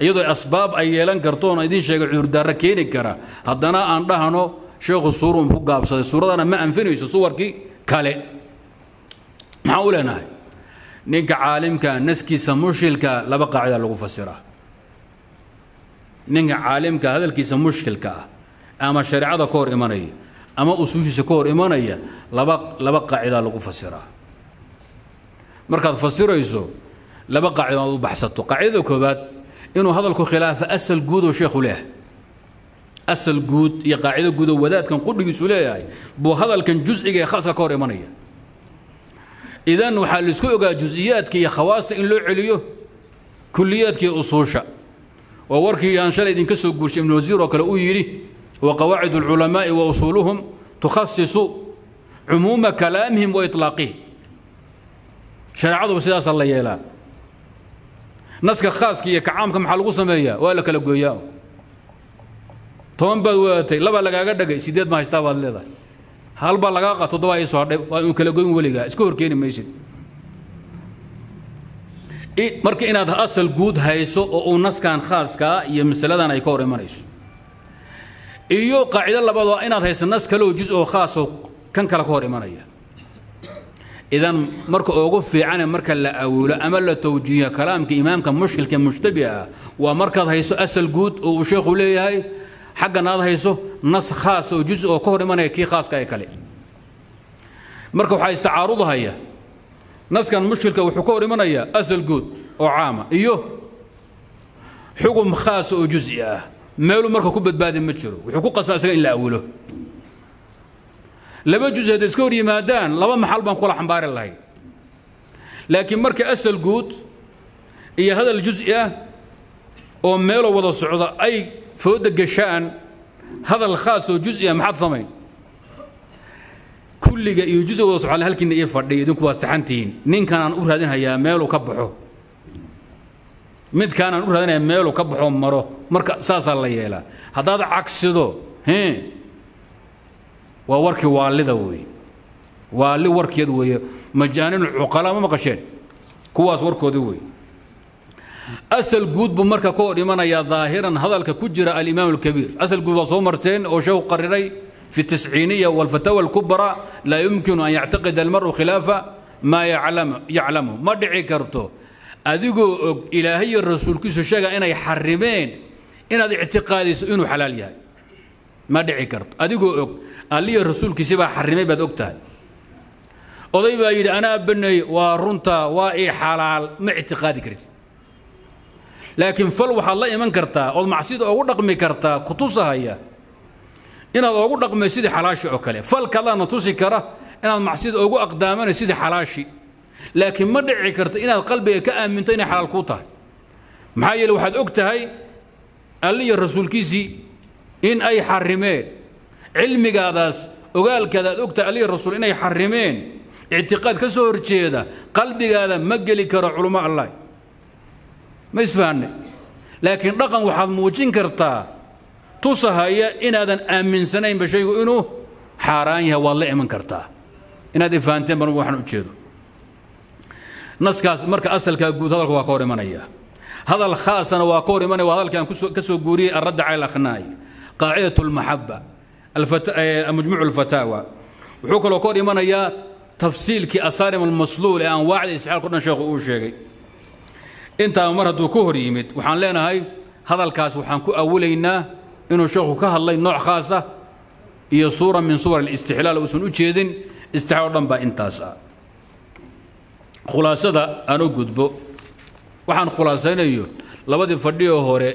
iyadoo asbaab ay yeelan karto oon idiin sheegay cudurdaaro keeni kara haddana aan dhahno sheekhu suurun ku gaabsaday suuradana ma anfinayso suwarkii kale maxaan u leenahay ninka caalimka naskiisa mushkilka laba qaacida lagu fasiraa ninka caalimka hadalkiisa mushkilka ah ama shareecada ka hor imanaya ama usuushiisa ka hor imanaya laba laba qaacida lagu fasiraa. Markaad fasirayso laba qaacida aad u baxsato. Qaacidada koobaad inuu hadalku khilaafa asal guud oo sheekhu leeyahay. Asal guud iyo qaacido guud oo wadaadkan qudhigiisu leeyahay buu hadalkan jusciga ee khaaska ka hor imanaya. Idan waxaa la isku ogaa jusiyaadka iyo khawaasta in loo celiyo kuliyaadka iyo usuusha waa warkii aan shalay idinka soo guurshay ibnu wasiir oo kale uu yidhi wa qawaacid alculamaa'i wa usuuluhum tukhasisu cumuuma kalaamihim wa itlaaqihim shareecaduba sidaasaa la yeelaa. Naska khaaska iyo kacaamka maxaa lagu sameeyaa? Waa la kala gooyaa. Toban baad wadatay labaa lagaaga dhagay sideed ma haystaa baad leedahay. Hal baa lagaa qa toddoba ii soo hadhay waa inu kala goyn weligaa. Iska horkeeni maysid marka inaad asal guud hayso oo uu naskan khaaskaa iyo masaladan ay ka hor imanayso. Iyo qaacido labaad waa inaad hayso nas kaleoo juz oo khaasoo kan kale ka hor imanaya. Idan marka ugu fiicane marka la awilo ama la tawjiiho kalaamka imaamka mushkilka mushtabiha waa markaad hayso asal guud oo uu sheekhu leeyahay xaggan aad hayso nas khaas oo juz oo ka hor imanaya kii khaaska ee kale. Marka waxaa istacaarudahaya naskan mushkilka wuxuu ka hor imanayaa asal guud oo caama iyo xugum khaasa oo juzi ah. Meeluu marka ku badbaadi ma jiro. Wuxuu ku qasba isaga in la awilo laba juz hadday iska hor yimaadaan laba maxal baan kula xambaari lahay. Laakiin marka asal guud iyo hadal juzi ah oo meeloo wada socda ay fooda gashaan hadal khaas oo juzi ah maxaad samayn kulliga iyo wada socda halkiina ii fadhiya idinku waad saxantihiin. Ninkan aan u raadinhayaa meeluu ka baxo. Midkaan aan u raadinhayaa meeluu ka baxo maro. Marka saasaa la yeelaa. Haddaad cagsido hee waa warkii waalida weeye. Waali warkeed weeye. Majaanin cuqalaa ma maqasheen. Kuwaas warkoodii weeye. Asal guud buu marka ka hor imanayaa daahiran hadalka ku jira alimaam alkabiir asal guud waa soo marteen oo sheekhu qariray في التسعينية والفتاوى الكبرى لا يمكن أن يعتقد المرء خلاف ما يعلم يعلمه ما دعي كرتو أديكو إلهي الرسول كيسو شاقا إنا يحرمين إنا دي اعتقادي إنو حلال يهي ما دعي كرتو أديكو ألي الرسول كيسيبا حرمين باد أكتاي oday baa yidhi anaa banay waa runta waa ii xalaal ma ictiqaadi kartid laakiin fal waxaad la iman kartaa ood macsida ugu dhaqmi kartaa kutusahaya inaad oogu dhaqmay sidii xalaashi oo kale. Falkadaana tusi kara inaad macsida ugu aqdaamanay sidii xalaashi laakiin ma dhici karto inaad qalbiga ka aaminto inay xalaal kuu tahay. Maxaa yeele waxaad og tahay alliya rasuulkiisii in ay xarimeen. Cilmigaadaas ogaalkaada aad og tahay alliya rasuul inay xarimeen. Ictiqaad ka soo horjeeda qalbigaada ma geli karo culummo allah ma isfahanne? Laakiin dhaqan waxaad muujin kartaa tusahaya inaadan aaminsanaynba shaygu inuu xaaraan yahay waad la iman kartaa. Inaad ifahanteen ban waxaan u jeedo. Naskaas marka asalkaa guud hadalka waa ka hor imanaya. Hadal khaasana waa ka hor imanaya waa hadalka aan ka soo guuriyey alradda cala alakhnaa'i qaacidat almaxaba majmuuc alfataawa wuxuu kaloo ka hor imanayaa tafsiilkii asaarim almasluul ee anwaacda isxaalka o dhan sheekhu uu sheegay. Intaa mar hadduu ka hor yimid waxaan leenahay hadalkaas waxaan ku awulaynaa inuu sheekhu ka hadlay nooc khaasa iyo suura min suwar alistixlaal uusan u jeedin istixlaal o dhan baa intaas ah. Khulaasada aan u gudbo waxaan khulaasaynayo labadii fadhiyoo hore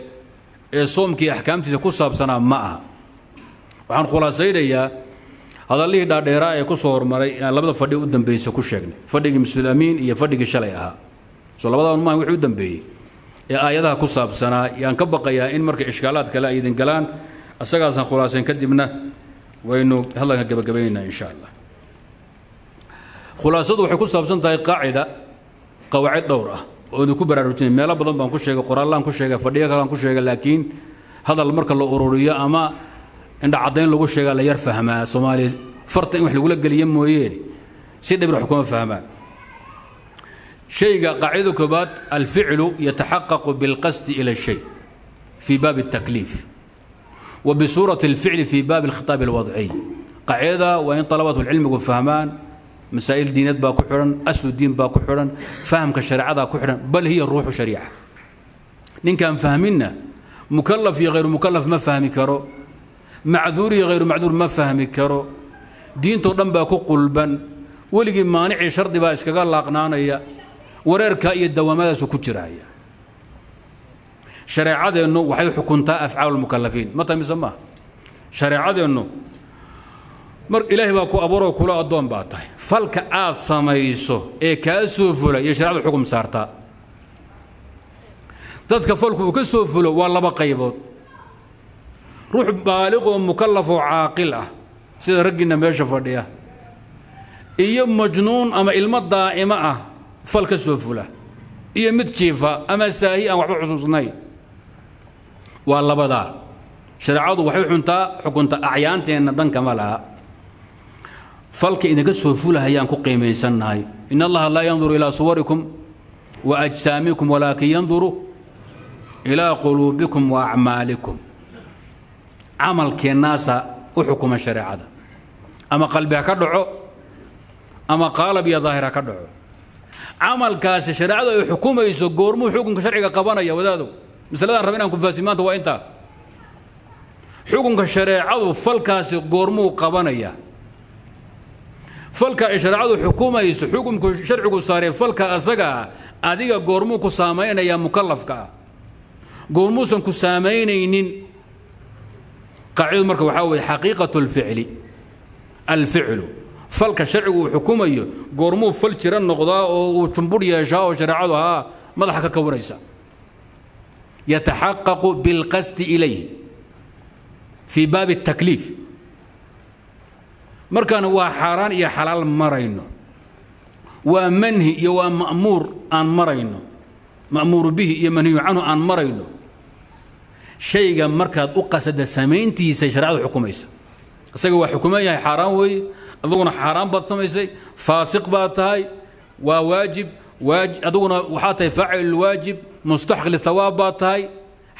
ee soomkii axkaamtiisa ku saabsanaa ma aha. Waxaan khulaasaynayaa hadallihii dhaadheeraa ee ku soo hormaray aan labada fadhi u dambaysa ku sheegnay fadhigii masjidamiin iyo fadhigii shalay ahaa. Soo labadan maahin wixii u dambeeyey ee aayadaha ku saabsanaa yaan ka baqayaa in marka ishkaalaad kale ay idin galaan asagaasaan khulaasayn kadibna waynu hadalka gabagabaynaynaa insha allah. Khulaasadu waxay ku saabsan tahay qaacida qawaacid dhowr ah oo idinku baraarujinay. Meelo badan baan ku sheegay qoraallaan ku sheegay fadhiyo kalaan ku sheegay laakiin hadal marka la ururiyo ama indha caddayn lagu sheegaa la yar fahmaa. Soomaaliya farta in wax lagula geliyo mooyeene si dhibir wax kuma fahmaan shayga qaacidada koobaad alficlu yataxaqaqu bilqasdi ila shay في باب التكليف وبصورة الفعل في باب الخطاب الوضعي قاعدة وإن طلبة العلم فهمان مسائل دينات با كحرا أصل الدين با كحرا فهم كشريعة كحرا بل هي الروح شريعة نين كان فهمنا مكلف غير مكلف ما فهمي كرو معذور غير معذور ما فهمي كرو دين تودن با قلبا ولقي مانع شرط با اسكغا لاقنانيا wareerka iyo dawaamadaas ku jiraaya. Shareecadeennu waxay xukuntaa afcaal mukalafiin ma tamise maa shareecadeennu mar ilaahay baa ku abuuroo kula addoon baa tahay. Falka aad samayso ee kaa soo fula iyo sharecadu xukum saartaa. Dadka falku uu ka soo fulo waa laba qaybood. Ruux baaliqoo mukalafoo caaqil ah sida raggiinna meesha fadhiya iyo majnuun ama ilmo daa'imo ah fal ka soo fula iyo mid jiifa ama saahi aan waxba xusuusnayn waa labadaa shareecadu waxay xuntaa xukunta acyaanteenna dankama laha falka idinka soo fulahayaan ku qiimaysannahay in allaha laa yanduru ilaa suwarikum wa ajsaamikum walaakin yanduru ilaa quluubikum wa acmaalikum camalkeennaasa u xukuma shareecada ama qalbi ha ka dhaco ama qaalab iyo daahir ha ka dhaco camalkaasi shareecadu ay xukumayso goormuu xukunka sharciga qabanaya wadaadow masaladaan raba inaan kufaasi maanta waa intaa xukunka shareecadu falkaasi goormuu qabanaya falka ay shareecadu xukumayso xukunku sharcigu saaree falka asagaa adiga goormuu ku saamaynayaa mukallafka ah. Goormuusan ku saamaynaynin. Qaacidadu marka waxaa weeye xaqiiqatu alficli alficlu falka sharcigu uu xukumayo goormuu fal jira noqdaa oo uu jumbur yeeshaa oo shareecadu haa madaxa ka kawanaysa yataxaqaqu bilqasdi ilayh fii baabi الtakliif markaan waa xaaraan iyo xalaal marayno. Waa manhi iyo waa ma'muur aan marayno. Ma'muuru bihi iyo manhiyu canhu aan marayno. Shayga markaad u qasada samayntiisay shareecadu xukumaysa. Isaga waa xukuman yahay xaaraan weeye aduguna xaaraan baad samaysay faasiq baad tahay waa waajib aduguna waxaa tahay faacil waajib mustaxq lithawaab baad tahay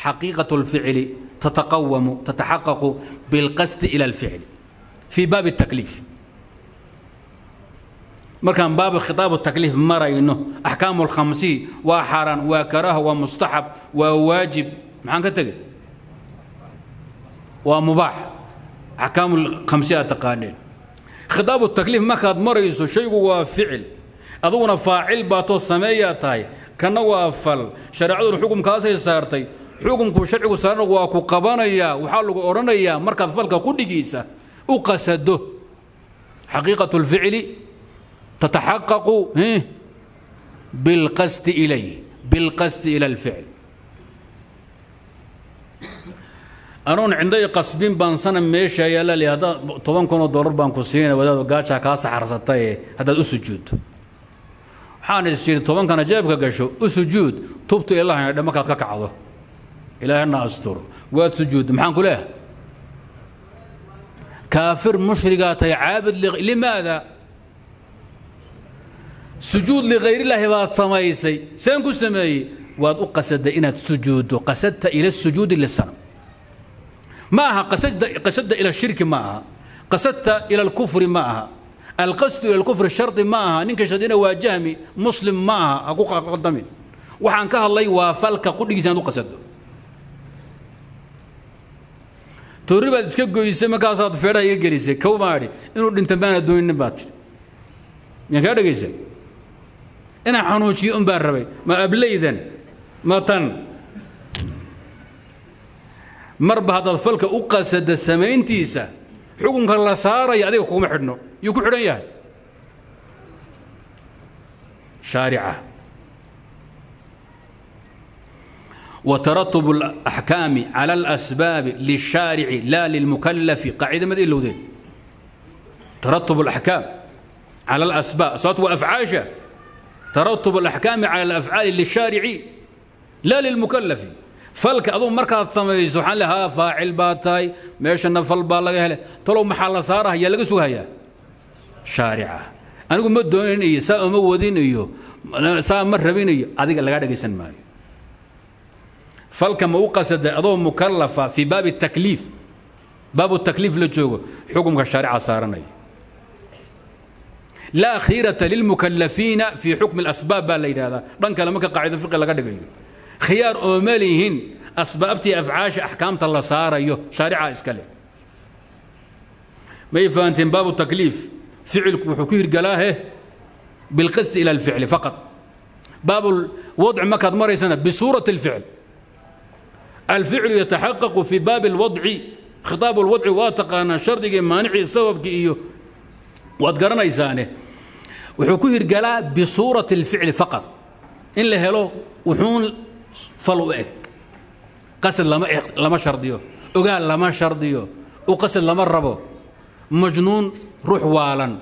xaqiiqatu اlficli tataqawamu tataxaqaqu bilqasdi ila alficli fii baabi الtakliif markaan baabu khitaabu takliif marayno axkaamu lkhamsiin waa xaaraan waa karaaha waa mustaxab waa waajib maxaan ka tegey waa mubaax axkaamu khamsi aad taqaaneen khitaabu takliif markaad marayso shaygu waa ficil. Aduguna faacil baatoo sameeyaa tahay. Kana waa fal. Shareecaduna xukumkaasay saartay. Xukumku sharcigu saarana waa ku qabanayaa. Waxaa lagu odhanayaa markaad falka qudhigiisa u qasado. Xaqiiqatu اlficli tataxaqaqu bilqasdi ilayh bilqasdi ila alficl anoon cinday qasbin baan sana meesha yaalla li haddaad toban kunoo dollar baan ku siinaya wadaado gaajaa kaa saxarsataye haddaad u sujuudto waxaan is jiri tobankana jeebka gasho u sujuud tubtu ilaahayna dhe markaad ka kacdo. Ilaahana asturo waad sujuudda maxaan ku leehay kaafir mushrigaa tahay caabid limaada? Sujuud likayr illaahi baad samaysay seen ku sameeyey. Waad u qasaday inaad sujuuddo qasadta ila sujuudi lisanam ma aha qasadda ila shirki ma qasadta ila alkufri ma alqasdu ila alkufri shardi ma ninka shardina waa jahmi muslim ma aha ha waxaan ka hadlay waa falka qudhigiisa inaad u qasado. Toorri baad iska goysay markaasaad feedhaha iga gelisay. Kow maadhi inuu dhinta maana dooninin baad tiri miyaan kaa dhegaysa inaan xanuujiyo un baan rabay. Ma ableydan ma tan marba haddaad falka u qasada samayntiisa xukunka la saaraya adiga kuguma xidhno. Yuu ku xidhan yahay? Shaarica. Wa taratubu alaxkaami cala alasbaabi lishaarici laa lilmukallafi. Qaacida mad ilowdeen taratubu alaxkaam cala alasbaab sababtu waa afcaasha. Taratubu alaxkaami cala alafcaali lishaarici laa lilmukallafi falka aduu markaad samayso waxaan lehaa faacil baa tahay meeshana fal baa laga hele talow maxaa la saarahayaa laga sugayaa shaarica. Anigu ma dooninayo saa uma wadinayo saa ma rabinayo adiga lagaa dhegaysan maayo. Falka ma u qasaday adoo mukallafa fii baabi takliif. Baabu takliif la joogo xukumka shaarica saaranaya laa khiirata lilmukallafiina fii xukmi اlasbaab baa la yidhaahdaa. Dhan kale marka qaacido fiqi laga dhigayo khiyaar oo ma lihin asbaabtii afcaasha axkaamta la saarayo shaarica iska leh. May fahanteen baabu takliif? Ficilku wuxuu ku hirgalaahe bilqasdi ila alficli faqad baabu wadci markaad maraysana bisuurati alficl. Alficlu yataxaqaqu fi baabi alwadci khitaabu alwadci waa taqaanaa shardigii maanicii sababkii iyo waad garanaysaane wuxuu ku hirgalaa bisuurati alficli faqad in la helo wuxuun fal u eg qasad lama shardiyo. Ogaal lama shardiyo. U qasad lama rabo. Majnuun ruux waalan.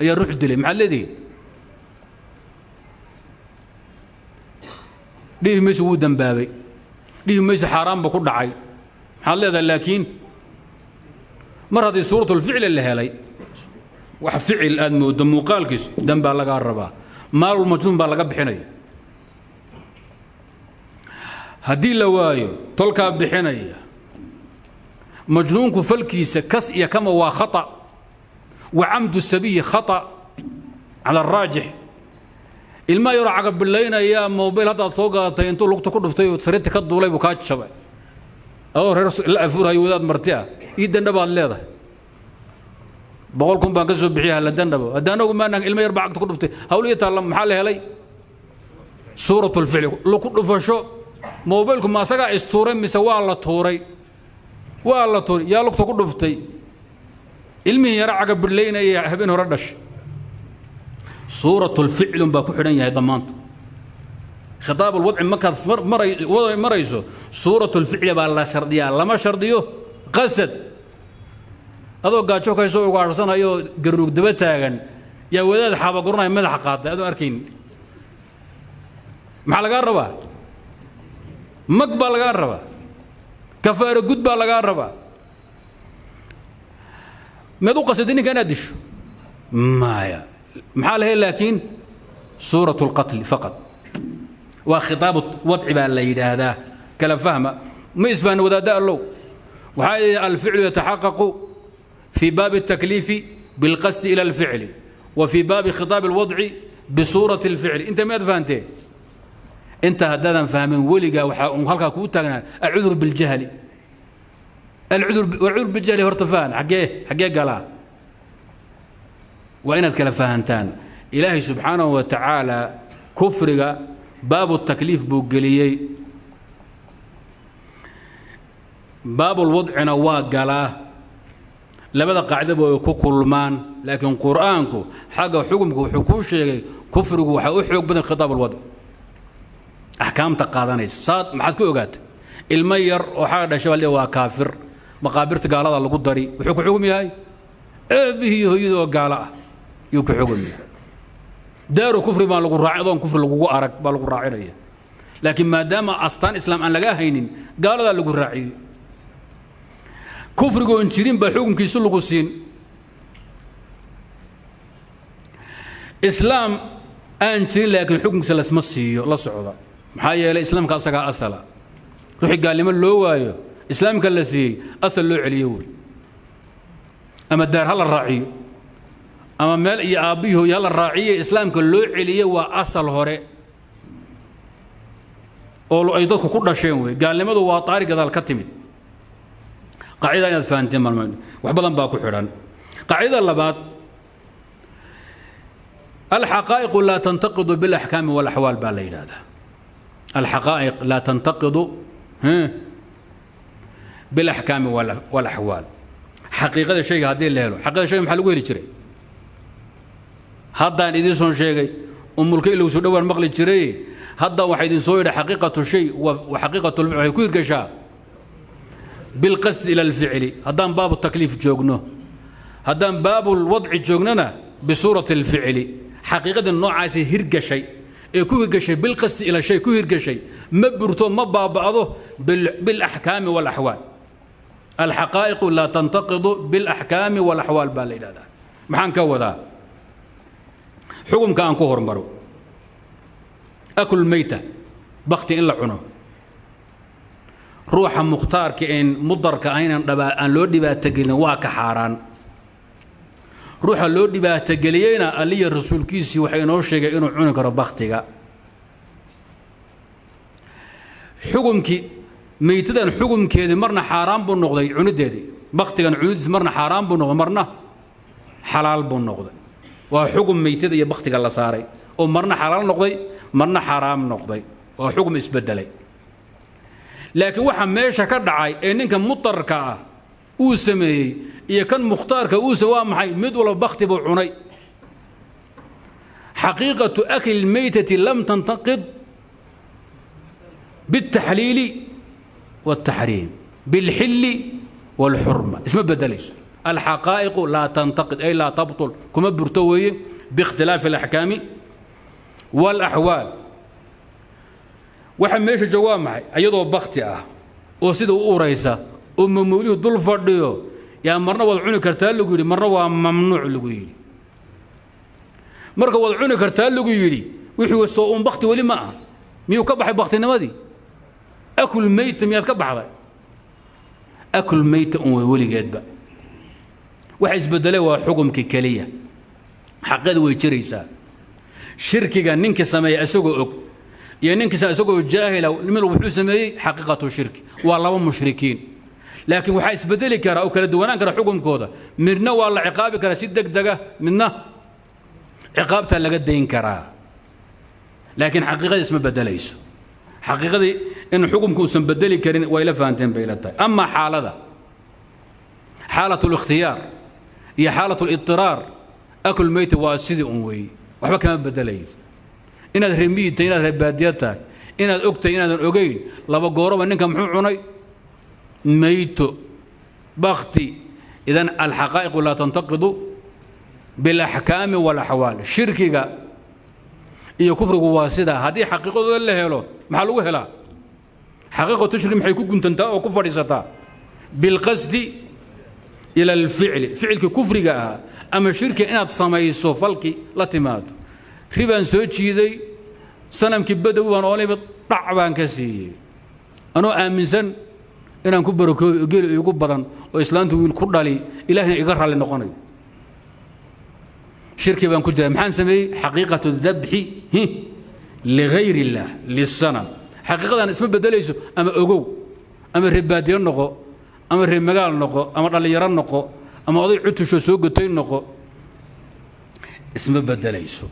Ayaa ruux dilay. Maxaad leedihin dhihi mayse wuu dembaabay dhihi mayse xaaraanba ku dhacay. Maxaad leedahay laakiin? Mar haddii suuratulficli la helay wax ficil aad mooddo muuqaalkiisu dan baa lagaa rabaa. Maalul majnuun baa laga bixinaya haddii la waayo tolkaa bixinaya. Majnuunku falkiisa kas iyo kama waa khata wa camdu sabiyi khata cala araajix ilmaa yaroo cagabilaynaya mobil haddaad soo gadatay intuu lugta ku dhuftay oo sariirta ka duulay buu kaa jabay. Adoo reer la afurhayo wadaad marti ah ii dandha leedahay. Boqol kun baan ka soo bixiya hala dandhabo hadda anagu maanaan ilmo yar baa ku dhuftay hawl ii taalla maxaa la helay? Suurat lficli laku dhufasho mobilku ma asagaa istuuray mise waa la tuuray? Waa la tuuray. Yaa lugta ku dhuftay. Ilmihii yara cagabidlaynaya habeen hore dhashay. Suurat lficlun baa ku xidhan yahay damaantu khitaab alwadci markaad marayso suurat lficli baa la shardiyaa. Lama shardiyo? Qasad. Adoo gaajo kaysoo ugaadhsanayo garuug daba taagan yaa wadaad xaabaguranaya madaxa qaaday adoo arkayn. Maxaa lagaa rabaa mag baa lagaa rabaa kafaaro gud baa lagaa rabaa meed u qasaday ninka inaad disho maya maxaa la hel laakiin suurat اlqatli faqad waa khitaabu wadci baa la yidhaahdaa kala fahma ma isfahna wadaadda allow waxaa yidhi alficlu yataxaqaqu في باب التكليف بالقصد إلى الفعل وفي باب خطاب الوضع بصورة الفعل أنت ما فهمتين أنت هدادا فاهمين ولقا وحالك كوتانا العذر بالجهل العذر والعذر بالجهل هرتفان حقيه حقيه قالا وإن كلا فهمتان إلهي سبحانه وتعالى كفرق باب التكليف بوقليي باب الوضع نوا قالاه labada qaacidaba way ku kulmaan laakiin qur'aanku xagga xukumka wuxuu kuu sheegay kufrigu waxaa u xoog badan khitaab alwadc axkaamta qaadanaysa. Saad maxaad ku ogaatay? Ilmo yar oo xagga dhashay baa waa kaafir. Maqaabirta gaalada lagu dari wuxuu ku xugum yahay? Eebihii iyo hooyada oo gaalo ah yuu ku xugum yahay. Daaru kufri baa lagu raacay adoon kufri lagugu arag baa lagu raacinaya laakiin maadaama astaan islaam aan laga haynin gaaladaa lagu raaciyo. Kufrigoon jirin baa xukunkiisu lagu siin. Islaam aan jirin laakiin xukunkiisa lasma siiyo la socda maxaa yeelay islaamka asagaa asala. Ruuxii gaalnimo loo waayo islaamka la siiyey asal loo celiyo wey ama daar ha la raaciyo. Ama meel iyo aabbiyo hooy ha la raaciye islaamka loo celiyo waa asal hore. Oo ay dadku ku dhasheen wey gaalnimadu waa taari gadaal ka timid. Qaacida inaad fahanteen maalmo wax badan baa ku xidhan. Qaacida labaad alxaqaa'iqu laa tantaqidu bilaxkaami walaxwaal baa la yidhaahdaa. الحقائق لا تنتقد بالأحكام والأحوال xaqiiqada shayga haddii la helo xaqiiqada shayga maxaa lagu heli jiray haddaan idiin soo sheegay umulka ilagu soo dhowaan maqli jiray haddaan waxaa idin soo yidhi xaqiiqatu shay wa xaqiiqatu waxay ku hirgashaa بالقصد إلى الفعل هدان باب التكليف جوجنو هدان باب الوضع جوجننا بصورة الفعل حقيقة النوع عايز هرجة شيء كو هرجة شيء بالقصد إلى شيء كو هرجة شيء مبرتو مبا بعضه بالأحكام والأحوال الحقائق لا تنتقض بالأحكام والأحوال بالإلى هذا محان كوذا حكم كان كهر مرو أكل الميتة بختي إلا عنه ruuxa mukhtaarka een mudarka aynan dhaba aan loo dhibaatogelin waa ka xaaraan ruuxa loo dhibaatogeliyeyna alliya rasuulkiisii waxay inoo sheegay inuu cuni karo baktiga xukumkii meytadan xukumkeedii marna xaaraan buu noqday cunideedii. Baktigan cunidiis marna xaaraan buu noqday marna xalaal buu noqday. Waa xukum meytada iyo baktiga la saaray oo marna xalaal noqday marna xaaraam noqday. Waa xukum isbedelay. Laakiin waxa meesha ka dhacay ee ninka mutarka ah uu sameeyey iyo kan mukhtaarka uuse waa maxay mid walba bakti buu cunay xaqiiqatu akli lmeytati lam tantaqid biاltaxliili wاltaxriim biاlxilli wاlxurma isma bedelayso alxaqaa'iqu laa tantaqid ay laa tabtul kuma burto weeye biikhtilaafi alaxkaami wاlaxwaal waxa meesha jooga waa maxay iyadoo bakti ah oo sida u uraysa oo mamuulihu dul fadhiyo. Yaa marna waad cuni kartaa lagu yidhi marna waa mamnuuc lagu yidhi. Marka waad cuni kartaa lagu yidhi wixii soo uun bakti weli ma ah miyuu ka baxay baktinimadii akul meyta miyaad ka baxday? Akul meyta un way weligeedba. Waxa isbedelay waa xukumkii keliya. Xaqada way jiraysaa. Shirkiga ninkii sameeya isagoo og iyo ninkiisa isagoo jaahila mid wuxuu sameeyey xaqiiqatu shirki. Waa laba mushrikiin laakiin waxaa isbedeli karaa oo kala duwanaan kara xukunkooda. Midna waa la ciqaabi karaa si deg dega midna ciqaabtaa laga dayn karaa. Laakiin xaqiiqadii isma bedelayso xaqiiqadii in xukumku uusan bedeli karin way la fahanteen bay la tahay. Amaa xaalada xaalat اlikhtiyaar iyo xaalat اlidiraar akl meyti waa sidii un weeye waxba kama bedelayo inaad tahay inaad reebaadiya tahay inaad og inaadan ogeyn laba gooroba ninka muxuu cunay meyto bakti idan alxaqaa'iqu laa tantaqidu biاlaxkaami wاlaxwaal shirkiga iyo kufrigu waa sidaa haddii xaqiiqadooda la helo maxaa lagu helaa? Xaqiiqatu shirki maxay ku guntantaa oo ku fadhiisataa? Bilqasdi ila alficli ficilkii kufriga ahaa ama shirkiga inaad samayso falki la timaado. Ribaan soo jiiday sanamkii badow baan oolaba dhac baan ka siiyey. Anoo aaminsan inaan ku barakoobi geli igu badan oo islaantu wiil ku dhali ilahina iga raalli noqonayo shirki baan ku jira maxaan sameeyey? Xaqiiqatu dabxi ligayr illaah lisanam xaqiiqadan isma bedelayso ama ogow ama reebaadiyo noqo ama reer magaal noqo ama dhallinyaro noqo ama oday cutusho soo gotay noqo isma bedelayso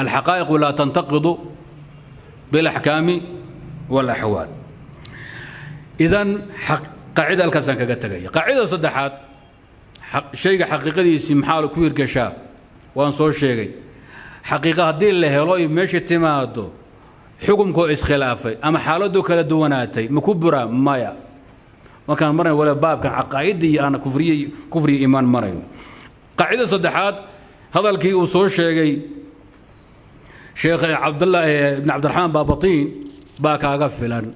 alxaqaa'iqu laa tantaqidu biاlaxkaami wاlaxwaal idan qaacida halkaasaan kaga tegaya qaacida saddexaad shayga xaqiiqadiisii maxaa ku hirgashaa? Waan soo sheegay. Xaqiiqa haddii la helo iyo meesha timaado xukumkoo iskhilaafay ama xaaladoo kala duwanaatay ma ku buraa? Maya. Markaan marnay wala baabkan caqaa'idii iyo aan kufriye kufriya iimaan marayno. Qaacida saddexaad hadalkii uu soo sheegay sheekh cabdullah ibn cabdiraxmaan baabatiin baa kaaga filan.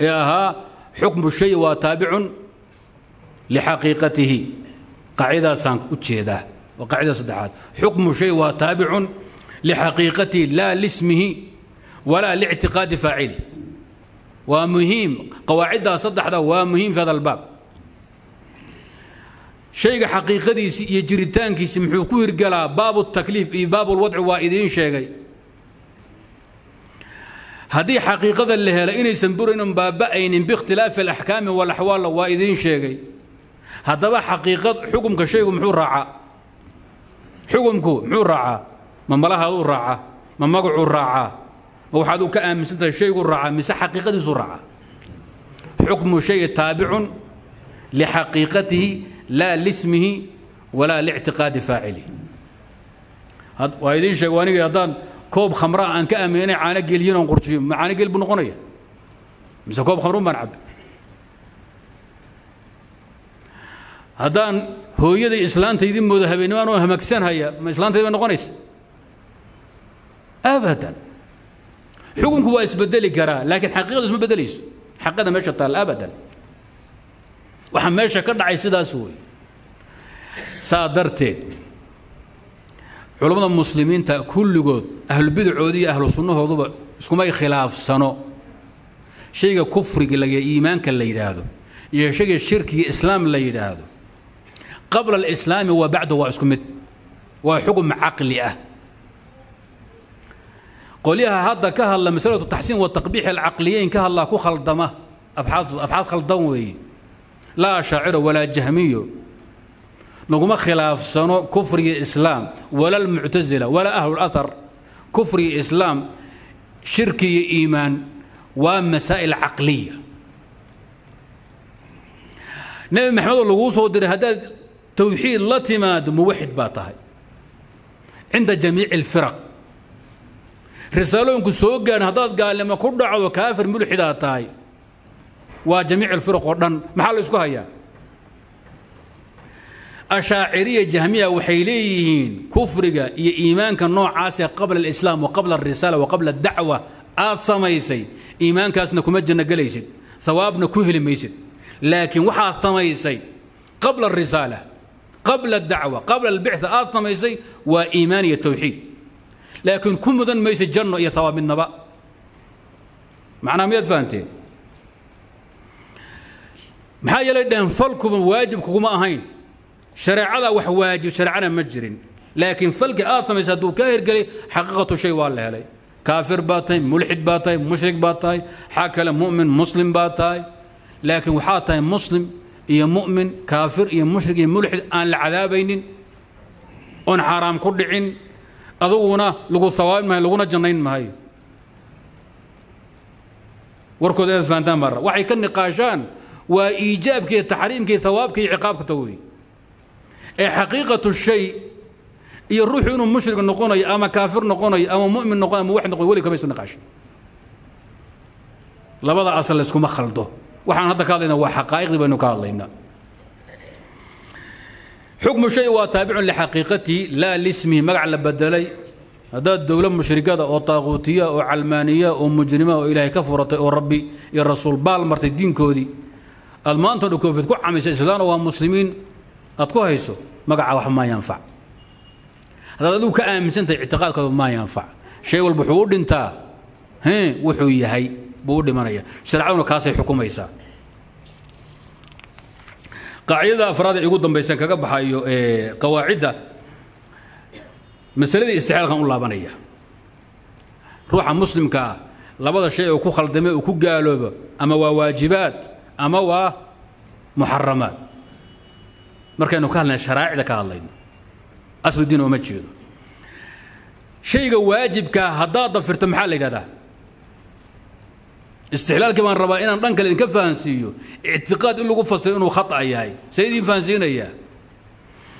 Ee ahaa xukmu shay waa taabicun lixaqiiqatihi qaacidaasaan u jeedaa. Waa qaacida saddexaad. Xukmu shay waa taabicun lixaqiiqatihi laa lismihi walaa lictiqaadi faacili. Waa muhiim. Qawaaciddaa saddexda waa muhiim fi hada albaab. Shayga xaqiiqadiisii iyo jiritaankiisi muxuu ku hirgalaa baabu takliif iyo baabulwadci waa idiin sheegay haddii xaqiiqada la hela inaysan buraynin baaba'aynin biikhtilaafi alaxkaami walaxwaalla waa idiin sheegay. Haddaba xaqiiqad xukumka shaygu muxuu raacaa xukumku muxuu raacaa ma malahaaduu raacaa ma magacuu raacaa ma waxaad u ka aaminsan tahay shayguu raacaa mise xaqiiqadiisuu raacaa xukmu shay taabicun lixaqiiqatihi laa lismihi walaa lictiqaadi faacilihi. Waa idiin sheeg anigii haddaan koob khamraa aan ka aamin inay caano geliyin oon qurjiyo ma caano gel buu noqonaya? Mise koob khamruun baan cabbi haddaan hooyaday islaantaydii moodo habeenimaan oo hamagsanhaya ma islaantaydi bay noqonaysa? Abadan. Xukunku waa isbedeli karaa laakiin xaqiiqadu isma bedelayso xaqada meesha taal abadan. Waxa meesha ka dhacay sidaas wey saa darteed culammada muslimiinta kulligood ahlubidacoodi iyo ahlu sunnahooduba iskumay khilaafsano. Shayga kufriga la iimaanka la yidhaahdo iyo shayga shirkiga islaam la yidhaahdo. Qabla alislaami wa bacda waa isku mid waa xukm caqli ah. Qolyaha hadda ka hadla masalatu taxsiin wa taqbiix alcaqliyeyn ka hadlaa ku khaldama abxaad khaldan weeye laa shaaciro walaa jahmiyo laguma khilaafsano kufriga islaam wala almuctasila walaa ahlu lathar kufriga islaam shirki iyo iimaan waa masaa'il caqliya. Nebi maxamedoo laguu soo diray haddaad towxiid la timaado muwaxid baa tahay. Cinda jamiici alfiraq. Risaalooyinku soo gaadhin haddaad gaalnimo ku dhacdo kaafir mulxidaa tahay waa jamiic alfiraq oo dhan. Maxaa la isku hayaa ashaaciriya jahmiya waxay leeyihiin kufriga iyo iimaanka noocaasee qabla alislaam wa qabla alrisaala wa qabla adacwa aad samaysay iimaankaasna kuma janno gelaysid hawaabna ku heli maysid. Laakiin waxaad samaysay qabla alrisaala qabla adacwa qabla albictha aad samaysay waa iimaan iyo towxiid laakiin ku mudan maysid janno iyo hawaab midnaba. Macnaa miyaad fahanteen maxaa yeelay dhehen falkuba waajib kuguma ahayn shareecada wax waajib shareecana ma jirin. Laakiin falki aad samaysa hadduu ka hirgelay xaqiiqatu shay waa la helay. Kaafir baa tahay mulxid baa tahay mushrik baa tahay xaa kale mu'min muslim baa tahay. Laakiin waxaa tahay muslim iyo mu'min kaafir iyo mushrik iyo mulxid aan la cadaabaynin oon xaaraam ku dhicin aduguna lagu hawaabin maayo laguna jannayn maayo. Warkooda inaad fahantaan baa waxay ka niqaashaan waa taxriimka iyo hawaabka iyo ciqaabka ta wey ee xaqiiqatu shay iyo ruuxu inuu mushrik noqonayo ama kaafir noqonayo ama mu'min noqonayo ama wax noqonayo weli kamaysa niqaashin labada asal layskuma khaldo. Waxaan hadda ka hadlaynaa waa xaqaa'iqdii baynu ka hadlaynaa. Xukmu shay waa taabicun lixaqiiqatihi laa lismihi magac la bedelay. Haddaad dowlo mushrikada oo taaquutiya oo calmaaniya oo mujrima oo ilaahay ka furatay oo rabbi iyo rasuul baal martay diinkoodii aad maanta dhan koofid ku camaysa islaana waa muslimiin aad ku hayso magaca wax maa yanfac. Haddaad adigu ka aaminsantahay ictiqaadkooda maa yanfac. Shay walba wuxuu u dhintaa. Wuxuu yahay buu u dhimanaya. Shareecaduna kaasay xukumaysaa. Qaacidada afraad ee ugu dambaysan kaga baxayo qawaacidda masaladii istixaalkan u laabanaya. Ruuxa muslimka ah labada shay oo ku khaldamay uu ku gaaloobo ama waa waajibaad ama waa muxaramaad markaynu ka hadlayna sharaa'icda ka hadlayno. Aslu diin ooma jeedo. Shayga waajibkaa haddaad dafirto maxaa la yidhahdaa? Istixlaalkii baan rabaa inaan dhan kale idinka fahansiiyo. Ictiqaad in lagu fasiro inuu khata yahay. See idiin fahansiinayaa?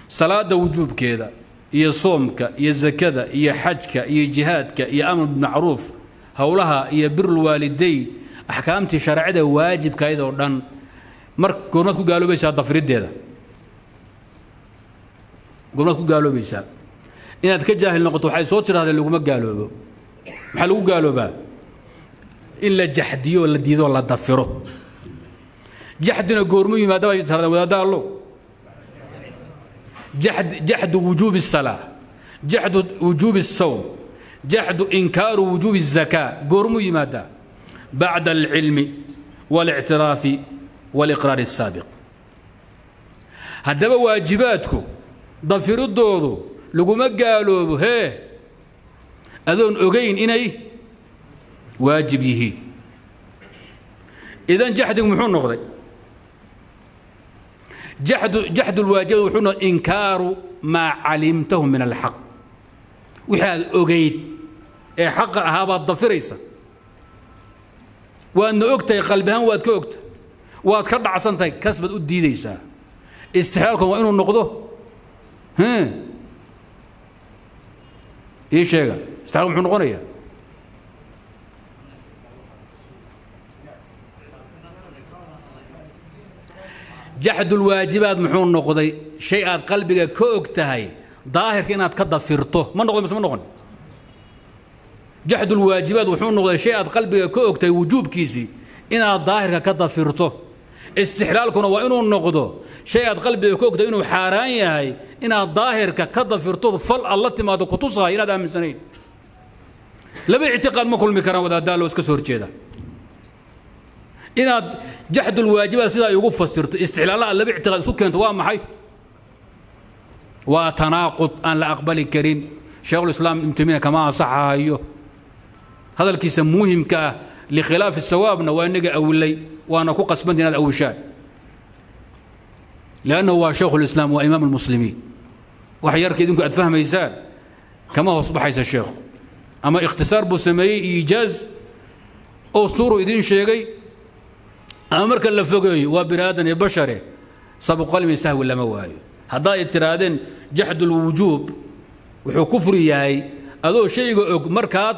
Salaada wujuubkeeda iyo soomka iyo zakada iyo xajka iyo jihaadka iyo amr bimacruuf howlaha iyo birulwaalidayn axkaamtii shareecada waajibkayd oo dhan mar goormaad ku gaaloobaysaa dafiriddeeda goormaad ku gaaloobaysaa inaad ka jaahil noqoto waxay soo tirahdeen laguma gaaloobo maxaa lagu gaaloobaa in la jaxdiyo oo la diido oo la dafiro jaxdina goormu yimaada bay tirahdeen wadaadda allo jaxd jaxdu wujuubi الsalaa jaxdu wujuubi الsawm jaxdu inkaaru wujuubi الzakaa goormu yimaadaa bacda alcilmi واlictiraafi wاliqraari الsaabiq haddaba waajibaadku dafiridoodu laguma gaaloobo hee adoon ogayn inay waajib yihiin. Idan jaxdigu muxuu noqday? Jaxdu jaxdu lwaajibad wuxuu noqday inkaaru maa calimtahu min alxaq. Wixii aad ogayd ee xaqa ahaa baad dafiraysa. Waadna og tahay qalbi ahaan waad ka ogtahay waad ka dhacsan tahay kas baad u diidaysaa. Istixlaalkan waa inuu noqdo ii sheega istixlaalku muxuu noqonayaa jaxdulwaajibaad muxuu noqday shay aad qalbiga ka og tahay daahirka inaad ka dafirto. Ma noqday mise ma noqon. Jaxdulwaajibaad wuxuu noqday shay aad qalbiga ka og tahay wujuubkiisii inaad daahirka ka dafirto istixlaalkuna waa inuu noqdo shay aad qalbiga ka og tahay inuu xaaraan yahay inaad daahirka ka dafirto fal alla timaado kutusahay inaad aaminsanayn laba ictiqaad ma kulmi karaan wadaaddaa loo iska soo horjeeda. Inaad jaxdulwaajibaad sidaa igu fasirto istixlaala aad laba ictiqaad isku keento waa maxay? Waa tanaaqud aan la aqbali karin. Sheekhulislaam ibnu taymiya kama ansaxahayo hadalkiisa muhimka ah likhilaafi sawaabna waa inaga awilay waana ku qasbanta inaad awishaan liannahu waa shaykhu lislaam waa imaam almuslimiin wax yarka idinku aad fahmaysaan kama hoos baxaysa sheekhu ama ikhtisaar buu sameeyey iijaaz oo suuru idiin sheegay ama marka la fogeeyo waa bini aadan iyo bashare sabuqalmi sahwi lama waayo haddaad tidhaahdeen jaxdulwujuub wuxuu kufri yahay adoo shayga og markaad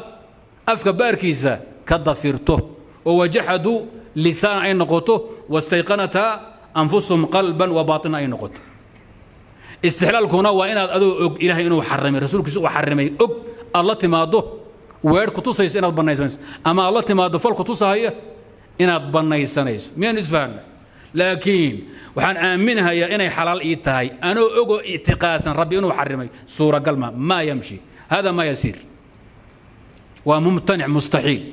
afka baarkiisa ka dafirto oo wajaxadu lisaan ay noqoto wastayqanataa anfusahum qalban wa baatina ay noqoto. Istixlaalkuna waa inaad adoo og ilaahay inuu xarimay rasuulkiisa uu xarimay og aad la timaaddo weer ku tusaysa inaad bannaysanayso ama aad la timaaddo fal ku tusahaya inaad bannaysanayso miyaan isfahna laakiin waxaan aaminahayaa inay xalaal ii tahay anoo ogoo ictiqaadsan rabbi inuu xarimay suuragal ma maa yamshi hada maa yasiir. Waa mumtanic mustaxiil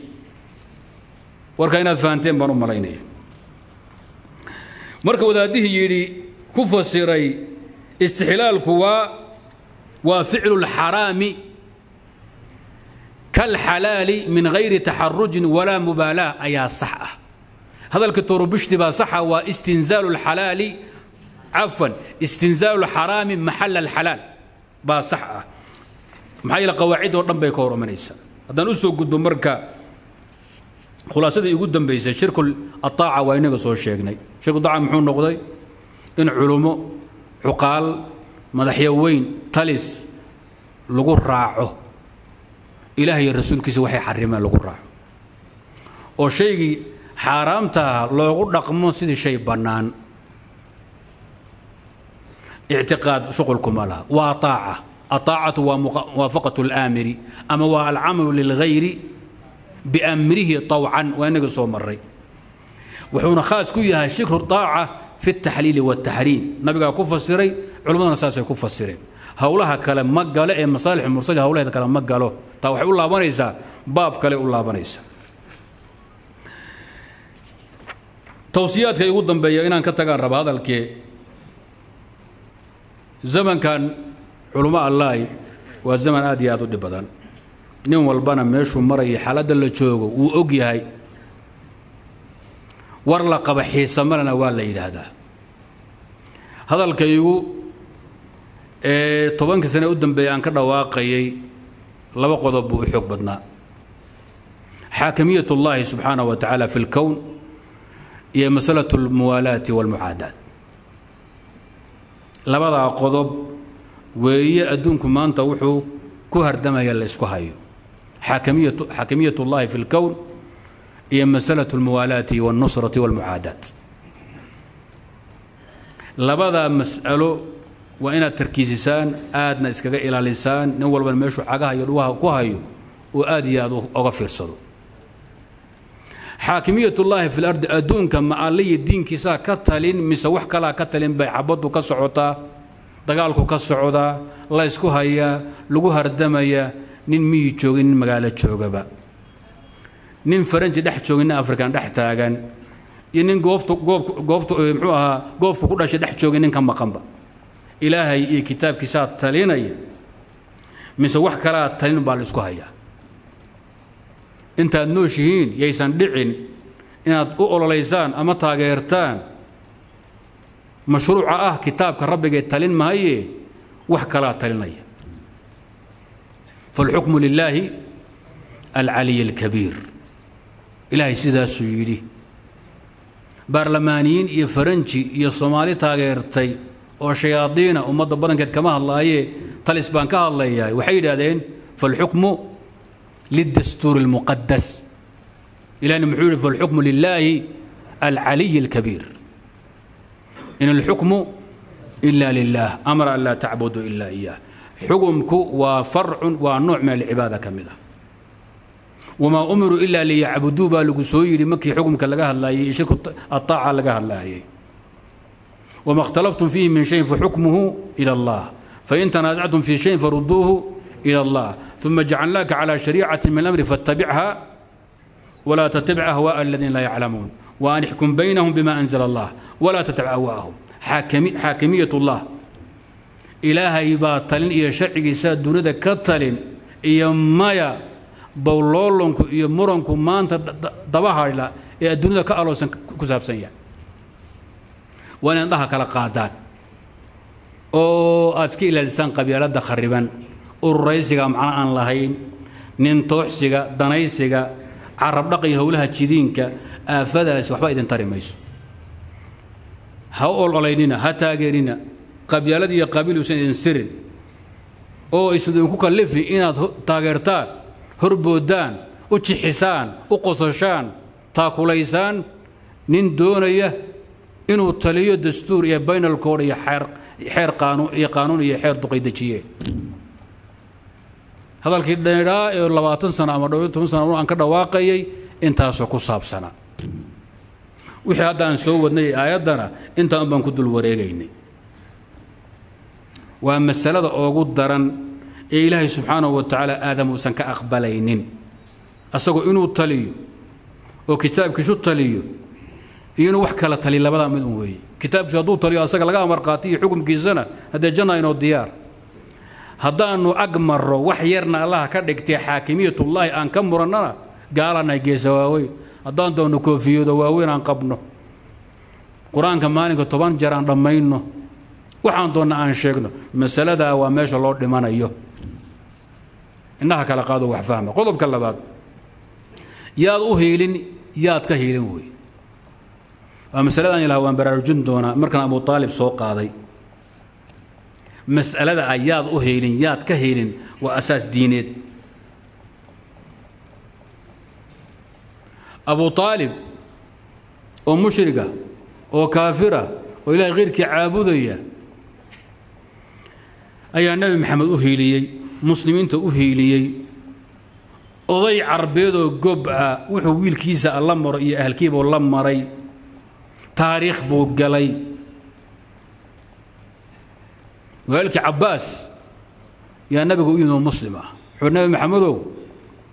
warka inaad fahanteen baan u malaynaya marka wadaaddihii yidhi ku fasiray istixlaalku waa waa ficlu اlxaraami kalxalaali min gayri taxarujin walaa mubaalaa ayaa sax ah hadalka torobishti baa saxa waa istinzaalu اlxalaali cafwan istinzaalu اlxaraami maxala اlxalaal baa sax ah maxaa yeele qawaacid oo dhan bay ka hor imanaysaa haddaan u soo gudbo marka khulaasadii ugu dambaysay shirku aaaca waa inaga soo sheegnay. Shirkuaaca muxuu noqday? In culummo cuqaal madaxyaweyn talis lagu raaco. Ilaah iyo rasuulkiisa waxay xarimeen lagu raaco. Oo shaygii xaaraamta loogu dhaqmo sidii shay bannaan. Ictiqaad shuqulkuma laha. Waa aaca aaacatu waa muwaafaqatu اlaamiri ama waa alcamalu lilhayri bamrihi awcan waa inaga soo maray wuxuuna khaas ku yahay shikru aaca fi اtaxliili wاtaxriim nabigaa ku fasiray culimmaduna saasay ku fasireen. Howlaha kale ma galo ee masaalix mursali hawlaheeda kale ma galo. Taa waxay u laabanaysaa baab kale u laabanaysaa. Towsiyaadka igu dambeeya inaan ka tagaan raba hadalkee. Zamankan culimo allahi waa zaman aad iyo aad u dhib badan nin walbana meeshuu maraya xaaladda la joogo wuu og yahay war la qaba xiisamalena waa la yidhaahdaa hadalkaygu ee tobankii sane u dambeeya aan ka dhawaaqayay laba qodob buu u xoog badnaa xaakimiyat اllahi subxaanaه wa tacaala fi اlkown iyo masalaة اlmuwaalaati wاlmucaadaat labadaa qodob weeye adduunku maanta wuxuu ku hardamaya la ysku hayo xaakimiyat اllahi fi اlkown iyo masalaة اlmuwaalaati wاlnusrati wاlmucaadaat labadaa mas'alo waa inaad tarkiisisaan aadna iskaga ilaalisaan nin walbana meeshuu cagaha iyo dhugaha ku hayo oo aad iyo aad oga fiirsado xaakimiyatullaahi fi lardi adduunka ma alliyi diinkiisaa ka talin mise wax kalaa ka talin bay xabaddu ka socotaa dagaalku ka socdaa la ysku hayaa lagu hardamayaa nin miyi joogay nin magaalo joogaba. Nin faranji dhex joogay nin afrikan dhex taagan. Iyo nin gooftu goob gooftu muxuu ahaa goofku ku dhashay dhex joogay nin ka maqanba. Ilaahay iyo kitaabkiisaa talinaya mise wax kalaa talin baa la isku hayaa. Intaad nooshihiin yaysan dhicin inaad u ololaysaan ama taageertaan mashruuca ah kitaabka rabbigee talin mahaye wax kalaa talinaya faalxukmu lilaahi alcaliy alkabiir ilaahay sidaasuu yidhi baarlamaaniyiin iyo faranji iyo soomaali taageertay oo shayaadiina ummadda badankeed kama hadlaayee talis baan ka hadlayaa waxay yidhaahdeen faalxukmu lildastuuri اlmuqadas ilahna muxuu yihi faalxukmu lilaahi alcaliy اlkabiir in alxukmu ila lilah amara an laa tacbudu ila iyah xukumku waa farcun waa nooc min alcibaada ka mid ah wamaa umiruu ila liyacbuduu baa lagu soo yidhi markii xukumka laga hadlaayay iyo shirku aaaca laga hadlaayay wma اkhtalaftum fiihi min shayin faxukmuhu ilى اllah fain tanaasactum fii shayin faruduuhu ilى اllah ثuma jacalnaaka calى shariicati min اlamri faاtabichaa walaa tattabic ahwaaء aladiina laa yaclamuun وأن احكم بينهم بما أنزل الله ولا ilaahay baa talin iyo sharcigiisaa dunida ka talin iyo maya bawloolonku iyo muranku maanta daba ee aad ka aloosan ku saabsan yahay. Waa inay andhaha kala qaadaan. Oo aad ka ilaalisaan qabyaaladda khariban ururaysiga macno aan lahayn nin tooxsiga danaysiga carabdhaqa iyo howlaha jidiinka aafadaasi waxba idin tari mayso. Ha ololaynina ha taageerina qabyaalad iyo qabiil uusan idin sirin oo isidinku kallifi inaad taageertaan horboodaan u jixisaan u qososhaan taakulaysaan nin doonaya inuu taliyo dastuur iyo baynalkood iyo xeer iyo qaanuun iyo xeer duqay dejiyeen hadalkii dheedhaa ee labaatan sano ama dhowyo toban sano aan ka dhawaaqayay intaasoo ku saabsanaa. Wixii hadda aan soo wadnay aayaddana intaan baan ku dul wareegaynay waa masalada ugu daran ee ilaahay subxaanahu wa tacaala aadam uusan ka aqbalaynin. Asagoo inuu taliyo oo kitaabkiisu taliyo iyo inuu wax kala taliy labadaa mid un weeye kitaabkiisu hadduu taliyo asaga laga amar qaatay iyo xukumkiisana haddee janna inoo diyaar. Haddaannu ag marro wax yarna allaha ka dhigtay xaakimiyatullaahi aan ka murannana gaalanay geesa waaweyn. Haddaan doonno koofiyado waaweyn aan qabno. Qur'aanka maalinka toban jeer aan dhammayno waxaan doonna aan sheegno masaladaa waa meesha loo dhimanayo. Indhaha kala qaado wax fahma. Qodobka labaad yaad u hiilin yaad ka hiilin wey. Waa masaladan ilaah waan baraarujin doonaa. Markaan abu aalib soo qaaday mas'alada ah yaad u hiilin yaad ka hiilin waa asaas diineed. Abu aalib oo mushriga oo kaafira oo ilaahay keyrkii caabudaya ayaa nebi maxamed u hiiliyey muslimiinta u hiiliyey. Oday carbeedoo gob ah wuxuu wiilkiisa la maro iyo ahalkiibuu la maray. Taariikh buu galay. Walaalkii cabbaas yaa nabiga u yimid oo muslim ah. Wuxuu nebi maxamedow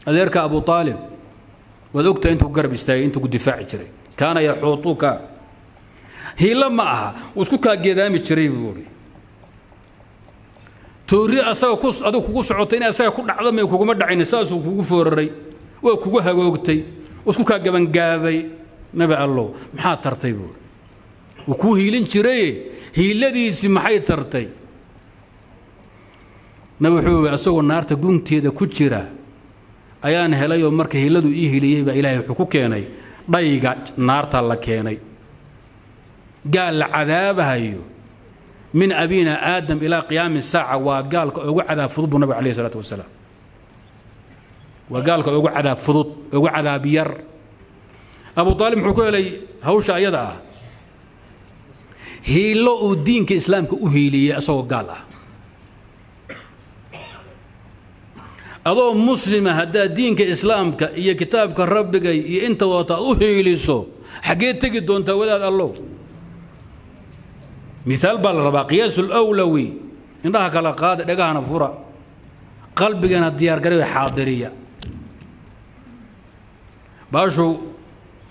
adeerka abu aalib waad ogtahay intuu garab istaagay intuu difaaci jiray. Kaana yaxuutuka. Hiilo ma aha wuu isku kaa geedaami jiray buu ihi toori asaga kugu socotay in asaga ku dhacdo may kuguma dhacayni saasuu kugu fooraray. Waa kugu hagoogtay isku kaa gabangaabay. Nabi allow maxaa tartay buui wuu kuu hiilin jiraye hiiladiisii maxay tartay? Nabi wuxuu i asagoo naarta gunteeda ku jira ayaan helayoo marka hiiladu ii hiliyey baa ilaahay wuxuu ku keenay. Dhayga naarta la keenay. Gaal la cadaabahayo min abina aadam ilaa qiyaami saaca waa gaalka ugu cadaab fudud buu nabig alayh isalaatu wasalaam. Waa gaalka ugu cadaab fudud ugu cadaab yar. Abu aalib muxuu ku helay hawsha ayada ah. Hiilo uu diinka islaamka u hiiliyey asagoo gaal ah. Adoo muslima haddaad diinka islaamka iyo kitaabka rabbigay iyo inta wata aad u hiiliso xaggee tegi doontaa wadaad allow miaal baa la rabaa qiyaasu lwlawi indhaha kala qaada dhegahana fura. Qalbigana diyaargaray xaadiriya. Baashu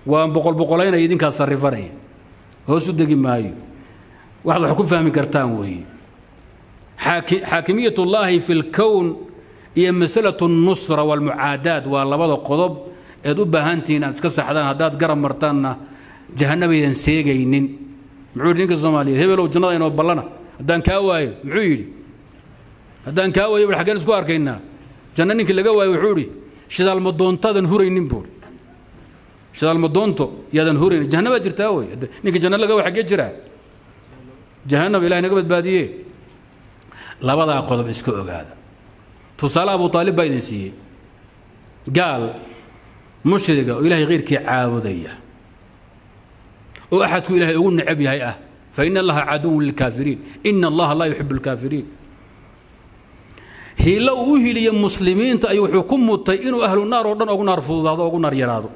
waa boqol boqolaynaya idinkaas sarrifanaya. Hoos u degi maayo. Waxaad wax ku fahmi kartaan weeye. Xaakimiyat ullaahi fi lkown iyo masalatu nusra walmucaadaad waa labada qodob eed u baahantihiin aad iska saxdaan haddaad garab martaanna jahannabaydan seegaynin muxuu yidhi ninka soomaaliyeed hebelow jannada inoo ballana. Haddaan kaa waayo muxuu yidhi. Haddaan kaa waayo bal xaggeen isku arkaynaa. Janno ninkii laga waayo wuxuu idhi shidaalmadoontaadan huraynin buuri shidaalmadoonto yaadan huraynin. Jahannabaa jirtaa wey ninka janno laga waa xaggee jiraa jahannab ilahay naga badbaadiye labadaa qodob iska ogaada. Tusaale abu aalib baa idin siiyey. Gaal mushriga oo ilaahay khayrkii caabudaya oo axadku ilaahay ugu necab yahay ah. Fa ina allaha caduwun lilkaafiriin. Ina allaha laa yuxibu lkaafiriin hiilo uu u hiliye muslimiinta ayuu wuxuu ku mutay inuu ahlu oo dhan ugu naar fududaado ugu naar yaraado.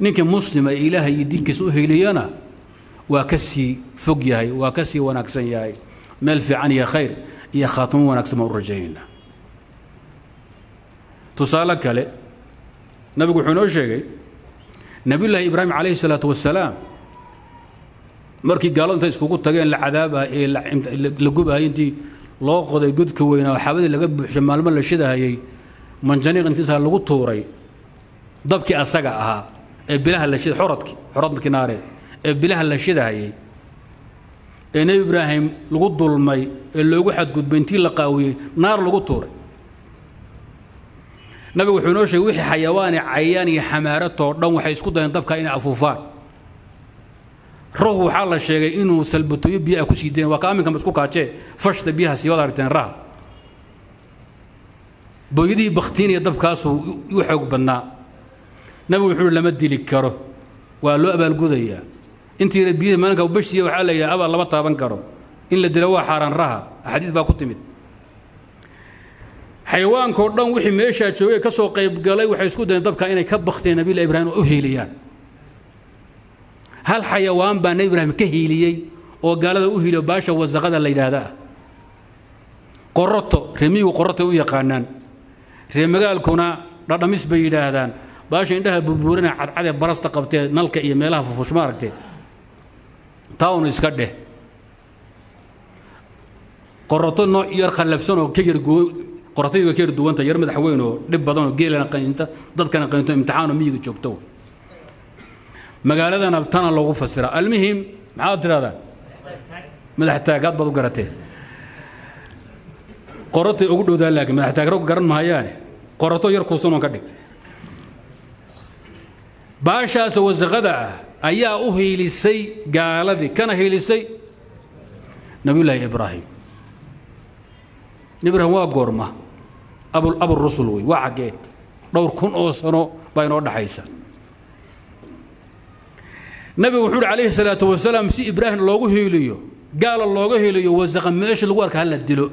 Ninkii muslima ee ilaahay iyo diinkiisa u hiliyana waa ka sii fog yahay waa ka sii wanaagsan yahay. Meel fiican iyo khayr iyo khaatimo wanaagsan baan u rajaynaynaa tusaale kale nabigu wuxuu inoo sheegay nabiyullaahi ibraahim calayhi salaatu wasalaam markii gaaladu intay iskugu tageen la cadaabah ee la gubahayay intii loo qoday godka weynaa oo xaabadii laga buuxshay maalmo la shidahayay manjaniiq intiisaa lagu tuuray. Dabkii asaga ahaa ee bilaha la shida xoradkii xoradkii naareed ee bilaha la shidahayay ee nebi ibraahim lagu dulmay ee loogu xadgudbay intii la qaawiyey naar lagu tuuray nabigu wuxuu inoo sheegay wixii xayawaani cayaan iyo xamaaratoo dhan waxay isku dayeen dabka inay afuufaan. Roh waxaa la sheegay inuu salbatooyo biyaha ku sii waa ka aminkama isku kaajee? Fashta biyaha sii wada raha booyadihii baktiinaya dabkaasuu u xoog badnaa. Nabigu wuxuu lama dili karo. Waa loo abaalgudayaa. Intiina biyaha maalinka bashiya waxaa la yidhaha abaal lama taaban karo in la dilo waa xaaraan raha. Axaadiis baa ku timid xayawaankao dhan wixii meeshaa joogay ka soo qaybgalay waxay isku dayeen dabka inay ka bakteen nabilah ibraahim oo u hiiliyaan. Hal xayawaan baa nebi ibraahim ka hiiliyey oo gaalada u hiiliyo baasha wasaqada la yidhaahdaa qoroto remiyigu qorotay u yaqaanaan. Ree magaalkuna dhadhamis bay yidhaahdaan. Baasha indhaha burbuurina cadcadee barasta qabtee nalka iyo meelaha fufushma aragtee. Taa unu iska dheh. Qoroto nooc yar khallafsan oo ka yar qorotadii way ka yar duwanta yar madax weyn oo dhib badan oo geelana qaynta dadkana qaynto imtixaanoo miyiga joogto. Magaaladana tana loogu fasira. Almuhim maxaad tidhahdaa madax taagaad baad u garatee qorotay ugu dhowdaa laakiin madax taag raggu garan mahayaane qoroto yar kuusunoon ka dhig. Baashaas wasaqada ah ayaa u hiilisay gaaladii kana hiilisay nabiyullaahi ibraahim ibraahim waa goorma. Aburusul wey waa xaggee dhowr kun oo sano baa inoo dhaxaysa. Nabigu wuxuu uhi calayhi salaatu wasalaam si ibraahim loogu hiiliyo gaala looga hiiliyo wasaqa meesha lagu arka hala dilo.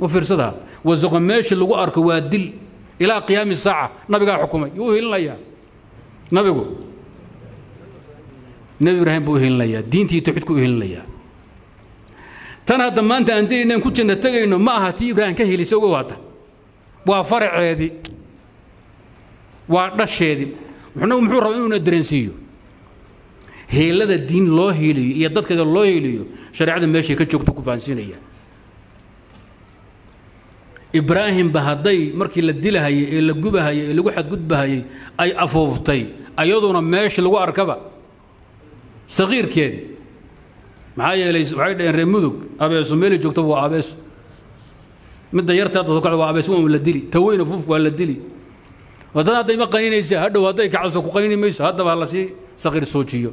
U fiirsada wasaqa meesha lagu arko waa dil. Ilaa qiyaami saaca nabigaa xukumay. Yuu u hiilinayaa nabigu. Nebi ibraahim buu u hiilinayaa diintii tawxiidku u hiilinayaa tan hadda maanta aan dilaynan ku janna tegayno ma aha tii ibraahim ka hilisay uga waata. Waa faraceedii waa dhasheedii muxuu muxuu rabaa inuu na dareensiiyo. Heelada diin loo hiiliyo iyo dadkeeda loo hiiliyo shareecada meeshay ka joogto ku fahansiinaya ibraahimba hadday markii la dilahayay ee la gubahayay ee lagu xadgudbahayay ay afuuftay ayaduna meesha lagu arkaba. Saqiirkeedii maxaa yeelay waxay dhaheen reer mudug abeeso meelay joogtaba waa abeeso midda yartaada soo kacda waa abeeso waa la dili. Ta weyna fuufku waa la dili. Haddana hadday ma qaninaysa hadhow hadday kacso ku qayni mayso haddaba ha la sii saqiir soojiyo.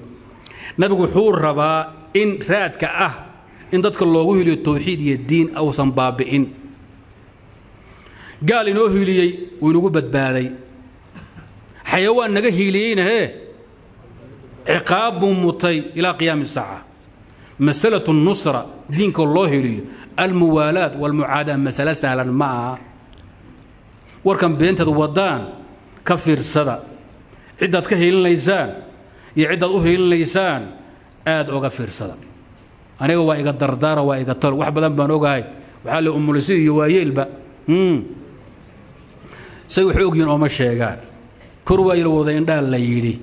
Nabigu wuxuu rabaa in raadka ah in dadka loogu hiliyo tawxiid iyo diin uusan baabi'in gaal inoo hiiliyey wuu inagu badbaaday. Xayawaan naga hiiliyeyna hee? Ciqaab mutay ilaa qiyaami saaca masalatu nusra diinka loo heliyo almuwaalaad walmucaadaa masale sahlan ma aha. Warkan beenteed waddaan ka fiirsada. Ciddaad ka hiilinaysaan iyo ciddaad u hiilinaysaan aad oga fiirsada. Aniga waa iga dardaara waa iga talo wax badan baan ogahay. Waxaa le umulisi iyo waayeelba say wax ogyihiin ooma sheegaan. Kor waa ila wada indhaa la yidhi.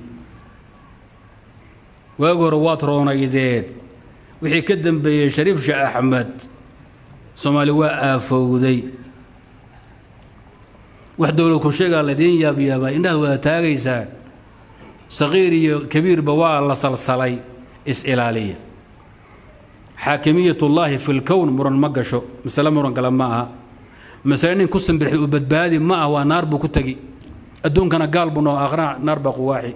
Waagi hore waad roonaydeen wixii ka dambeeyey shariif sheekh axmed soomaali waa aafowday. Wax dowlad ku sheegaa laydiin yaabyaabaa indhahaad wada taagaysaan. Saqiir iyo kabiirba waa la salsalay is-ilaaliya xaakimiyatullaahi fi lkown muran ma gasho masale muran kale ma aha. Masale nin ku sambirxay uu badbaadi ma ah waa naar buu ku tegi adduunkana gaal buu noo aakhirana naar baa quwaaxi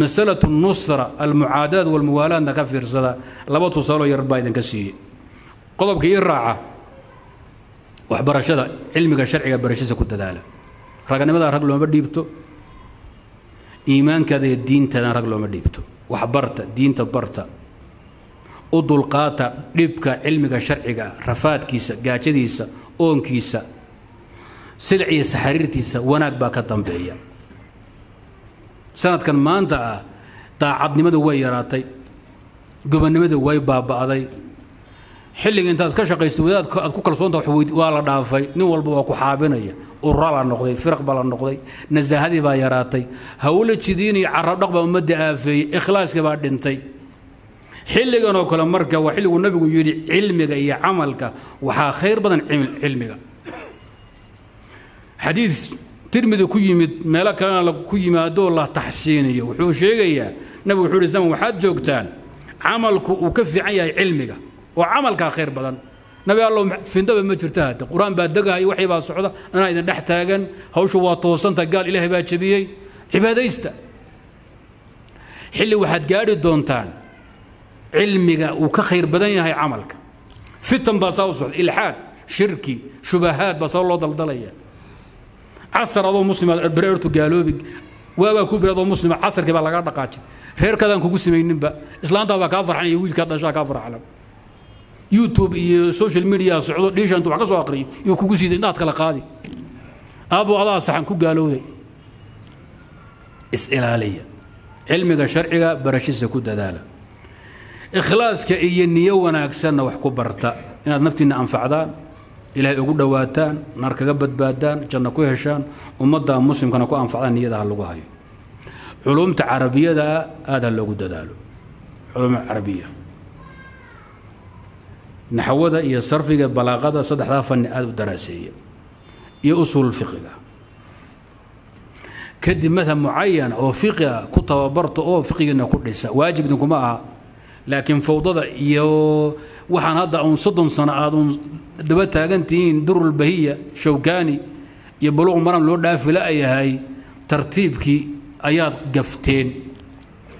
masalatu nusra almucaadaad walmuwaalaadna ka fiirsada. Laba tusaaloo yar baa idinka siiyey. Qodobka ii raaca waxbarashada cilmiga sharciga barashadiisa ku dadaala. Ragnimada rag looma dhiibto. Iimaankaada iyo diintaadana rag looma dhiibto. Waxbarta diinta barta. U dulqaata dhibka cilmiga sharciga rafaadkiisa gaajadiisa oonkiisa silic iyo saxariirtiisa wanaag baa ka dambeeya sanadkan maanta ah daacadnimadu way yaraatay gobonnimadu way baaba'day. Xilliga intaad ka shaqaystay wadaad aad ku kalsoonta waa la dhaafay. Nin walba waa ku xaabinaya urura la noqday firaq baa la noqday nasaahadii baa yaraatay. Hawlo jidiin iyo carabdhaq baa ummadda aafeeyey ikhlaaskii baa dhintay. Xilligan oo kale marka waa xilliguu nabigu yidhi cilmiga iyo camalka waxaa khayr badan cilmiga. Xadiid tirmidi ku yimid meelo kalena ku yimaadoo la taxsiiniyo. Wuxuu sheegayaa nabigu wuxuu yidhi zaman waxaad joogtaan camalku uu ka fiican yahay cilmiga oo camalkaa khayr badan. Nabi allow findaba ma jirta hadda. Qur'aan baa degahay waxii baa socda anaa idin dhex taagan hawshu waa toosanta gaal ilaahay baa jebiyey. Cibaadaysta. Xilli waxaad gaadhi doontaan cilmiga uu ka khayr badan yahay camalka. Fitan baa saa u socda ilxaad shirki shubahaad baa saa loo daldalaya casar adoo muslimaad bereertu gaaloobi waagaa ku bir adoo muslima casarkii baa lagaa dhaqaajay reerkaadaan kugu samayninba islaantaa baa kaa farxan iyo wiilkaa dhashaa kaa farxalan youtube iyo social media socdo dhiisha intuu wax ka soo aqriyo iyo kugu siiday intaad kala qaadi. Aabbo adaa saxan ku gaalowday is-ilaaliya cilmiga sharciga barashisa ku dadaala. Ikhlaaska iyo niyo wanaagsanna wax ku barta. Inaad naftiinna anfacdaan ilaahay ugu dhowaataan naar kaga badbaadaan janno ku heshaan ummadda muslimkana ku anfacdaan niyada ha lagu hayo. Culumta carabiyada aada loogu dadaalo. Culumta carabiya. Naxwada iyo sarfiga balaaqada saddexdaa fanni aada u daraaseeya iyo usuul fiqiga. Kadib madhab mucayana oo fiqiga ku tababarta oo fiqigiina ku dhisa waajib idinkuma aha laakiin fawdada iyo waxaan hadda uun soddon sano aada uun daba taagantihiin durulbahiya shawkaani iyo buluuq maram loo dhaafi la-yahay tartiibkii ayaad gafteen.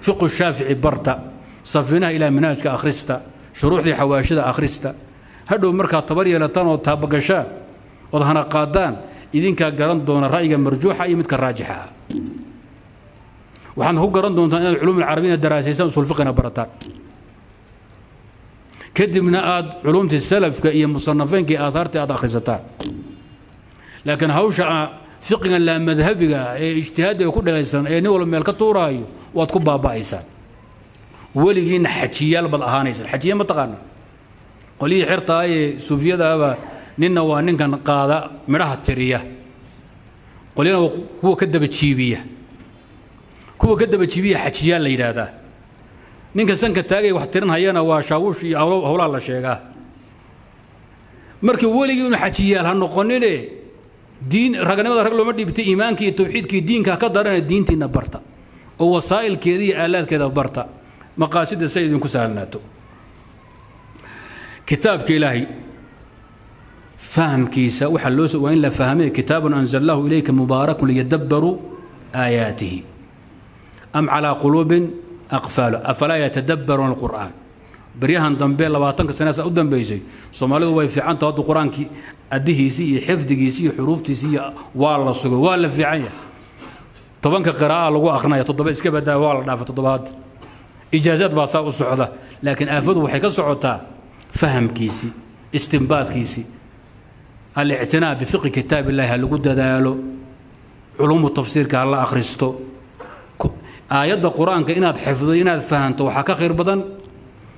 Fiqu shaafici barta safiinaha ilaa manhaajka akhrista shuruuxdii xawaashida akhrista. Hadhow markaad tabar yeelataan oo taabagashaan ood hana qaadaan idinkaa garan doona ra'yiga marjuuxa iyo midka raajixa ah. Waxaad ku garan doontaan inaad culum alcarabiyana daraasaysaan usul fiqina barataan kadibna aad culumtii salafka iyo musanafeenkii aaaartii aad akhrisataan. Laakiin hawsha fiqigan laa madhabiga ee ijtihaadiga ku dhalaysan ee nin walba meel ka tuuraayo waad ku baaba'aysaan weligiinna xajiyaal baad ahaanaysaan xajiya ma taqaana qolyihii xertaayee suufiyadaaba ninna waa ninkan qaada midhaha tiriya. Qolyana waa kuwa ka daba jiibiya. Kuwa ka daba jiibiya xajiyaal la yidhaahdaa ninka sanka taagay wax tirinhayana waa shaawuush iyo howlaa la sheegaa. Markii weligii inu xajiyaal ha noqonine diin raganimada rag looma dhiibta iimaanka iyo tawxiidkii diinka ka darana diintiina barta. Oo wasaa'ilkeeda iyo aalaadkeeda barta. Maqaasida say idinku sahlanaato kitaabka ilaahay fahamkiisa waxaa loo waa in la fahmay kitaabun anzalnaahu ilayka mubaarakun liyadabbaruu aayaatihi. Am calaa quluubin aqfaalu afalaa yatadabbaruuna alqur'aan baryahan dambe labaatanka sanaasa u dambaysay soomaalidu way fiicanta haddu qur'aankii addihiisii iyo xifdigiisii iyo xuruuftiisii iyo waa la sugay waa la fiican yahay tobanka qiraa'a lagu akrinaya toddoba iska badaa waa la dhaafa toddobaad ijaazaad baa saa u socda laakiin aafadu waxay ka socotaa fahamkiisii istimbaadkiisii alictinaa bifiqi kitaab ha lagu dadaalo culumu tafsiirka ha la akhristo aayadda qur'aanka inaad xifdo inaad fahanto waxaa ka khayr badan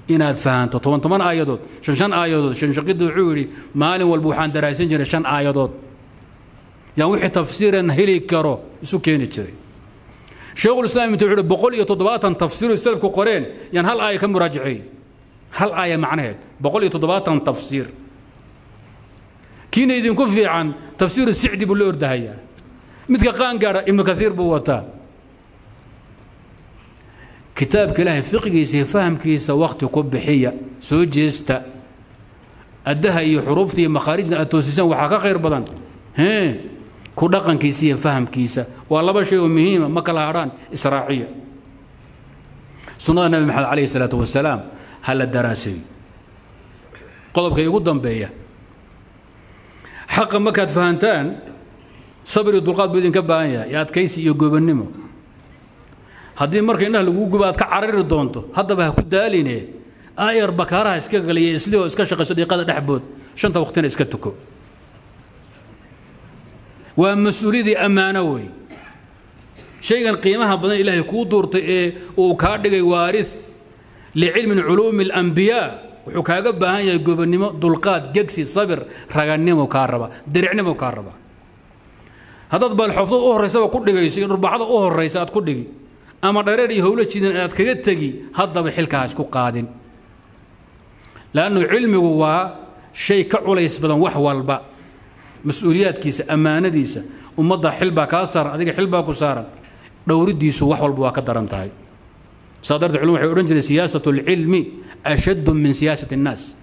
inaad fahanto. Toban toban aayadood shan shan aayadood shanshaqidda wuxuu yidhi maalin walba waxaan daraasan jiray shan aayadood. Yaan wixii tafsiiran heli karo isu keeni jiray. Sheekhulislaam intu wuxuu boqol iyo toddobaatan tafsiiru salafku qoreen. Yaan hal aaya ka muraajaceey hal aaya macnaheed boqol iyo toddobaatan tafsiir. Kiina idinku fiican tafsiiru sicdi buu la ordahayaa. Midka qaan gaadha ibnu kasiir buu wataa kitaabka ilaahay fiqigiisa iyo fahamkiisa wakhti ku bixiya. Soo jeesta. Addaha iyo xuruufta iyo makhaarijna aad toosisaan waxaa ka khayr badan. Hee ku dhaqankiisa iyo fahamkiisa. Waa laba shay oo muhiima ma kala hadhaan israaciya. Sunnada nabi maxamed calayhi salaatu wasalaam ha la daraasayo qodobka igu dambeeya. Xaqa markaad fahantaan sabir iyo dulqaad buu idinka baahan yahay. Iyo adkaysi iyo gobannimo haddii marka indhaha laguu gubo aad ka carari doonto haddaba ha ku daaline. Aayar bakaaraha iska galiya islihoo iska shaqayso dhiiqada dhexbood shanta waqtina iska tuko. Waa mas'uuliyadii ammaano wey. Shaygan qiimaha badan ilaahay kuu duurtay ee uu kaa dhigay waaris licilmin culuumi alambiyaa wuxuu kaaga baahan yahay gobonnimo dulqaad gegsi sabir ragannimo kaa raba diricnimo kaa raba. Haddaad baalxoofdad u horraysaba ku dhigayso iyo dhurbaxda u horraysa aad ku dhigi ama dhareer iyo howlo jidan aad kaga tegi haddaba xilka ha qaadin. Laannu cilmigu waa shay ka culays badan wax walba. Mas'uuliyaadkiisa ammaanadiisa ummadda xilbaa kaa saaran adiga xilbaa ku saaran. Dhowriddiisu wax walba waa ka daran tahay. Saa darteed culum waxay odhan jireen siyaasatu alcilmi ashaddu min siyaasati annaas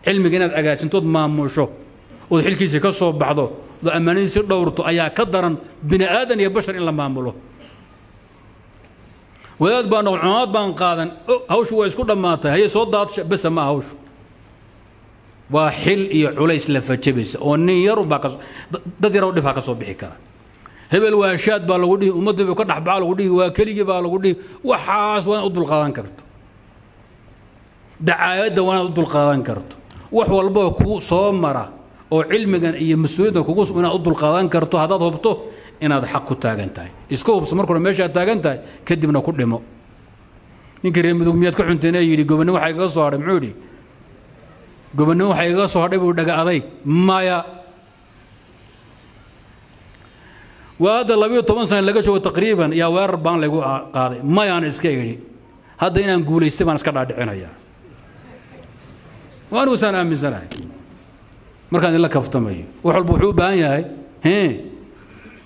cilmiga inaad agaasintood maamusho ood xilkiisii ka soo baxdo ood ammaanadiisi dhowrto ayaa ka daran bini aadan iyo bashar in la maamulo wadaad baa noqon cumaad baan qaadan hawshu waa isku dhammaatay hayay soo daadsha besa ma hawshu. Waa xil iyo culays la fajabaysa oo nin yaru baa kas dad yarow dhifaa ka soo bixi kara. Hebel waa baa lagu dhihi ummaddiiba ka dhexbaxa lagu dhihi waa keligii baa lagu dhihi waxaas waa inaad u dulqaadan karto. Dacaayadda waa u dulqaadan karto. Wax walboo kugu soo mara oo cilmigan iyo mas'uuliyadda kugu inaad u dulqaadan karto haddaad hubto inaad xaq ku taagan tahay. Iska hubso marka hore meeshaad taagan tahay kadibna ku dhimo. Ninkii reer mudug miyaad ka xunteen ee yidhi gobonnimo waxaa igaga soo hadhay muxuu yidhi. Gobonnimo waxaa igaga soo hadhay buu dhaga adayg maya waa hadda labiyo toban sana laga joogo taqriiban yaa weerar baan laygu qaaday. Mayaan iska idhi hadda inaan guulaystay baan iska dhaadhicinayaa waa anigusaan aaminsanahay. Markaan idinla kaftamayo. Wax walba wuxuu u baahan yahay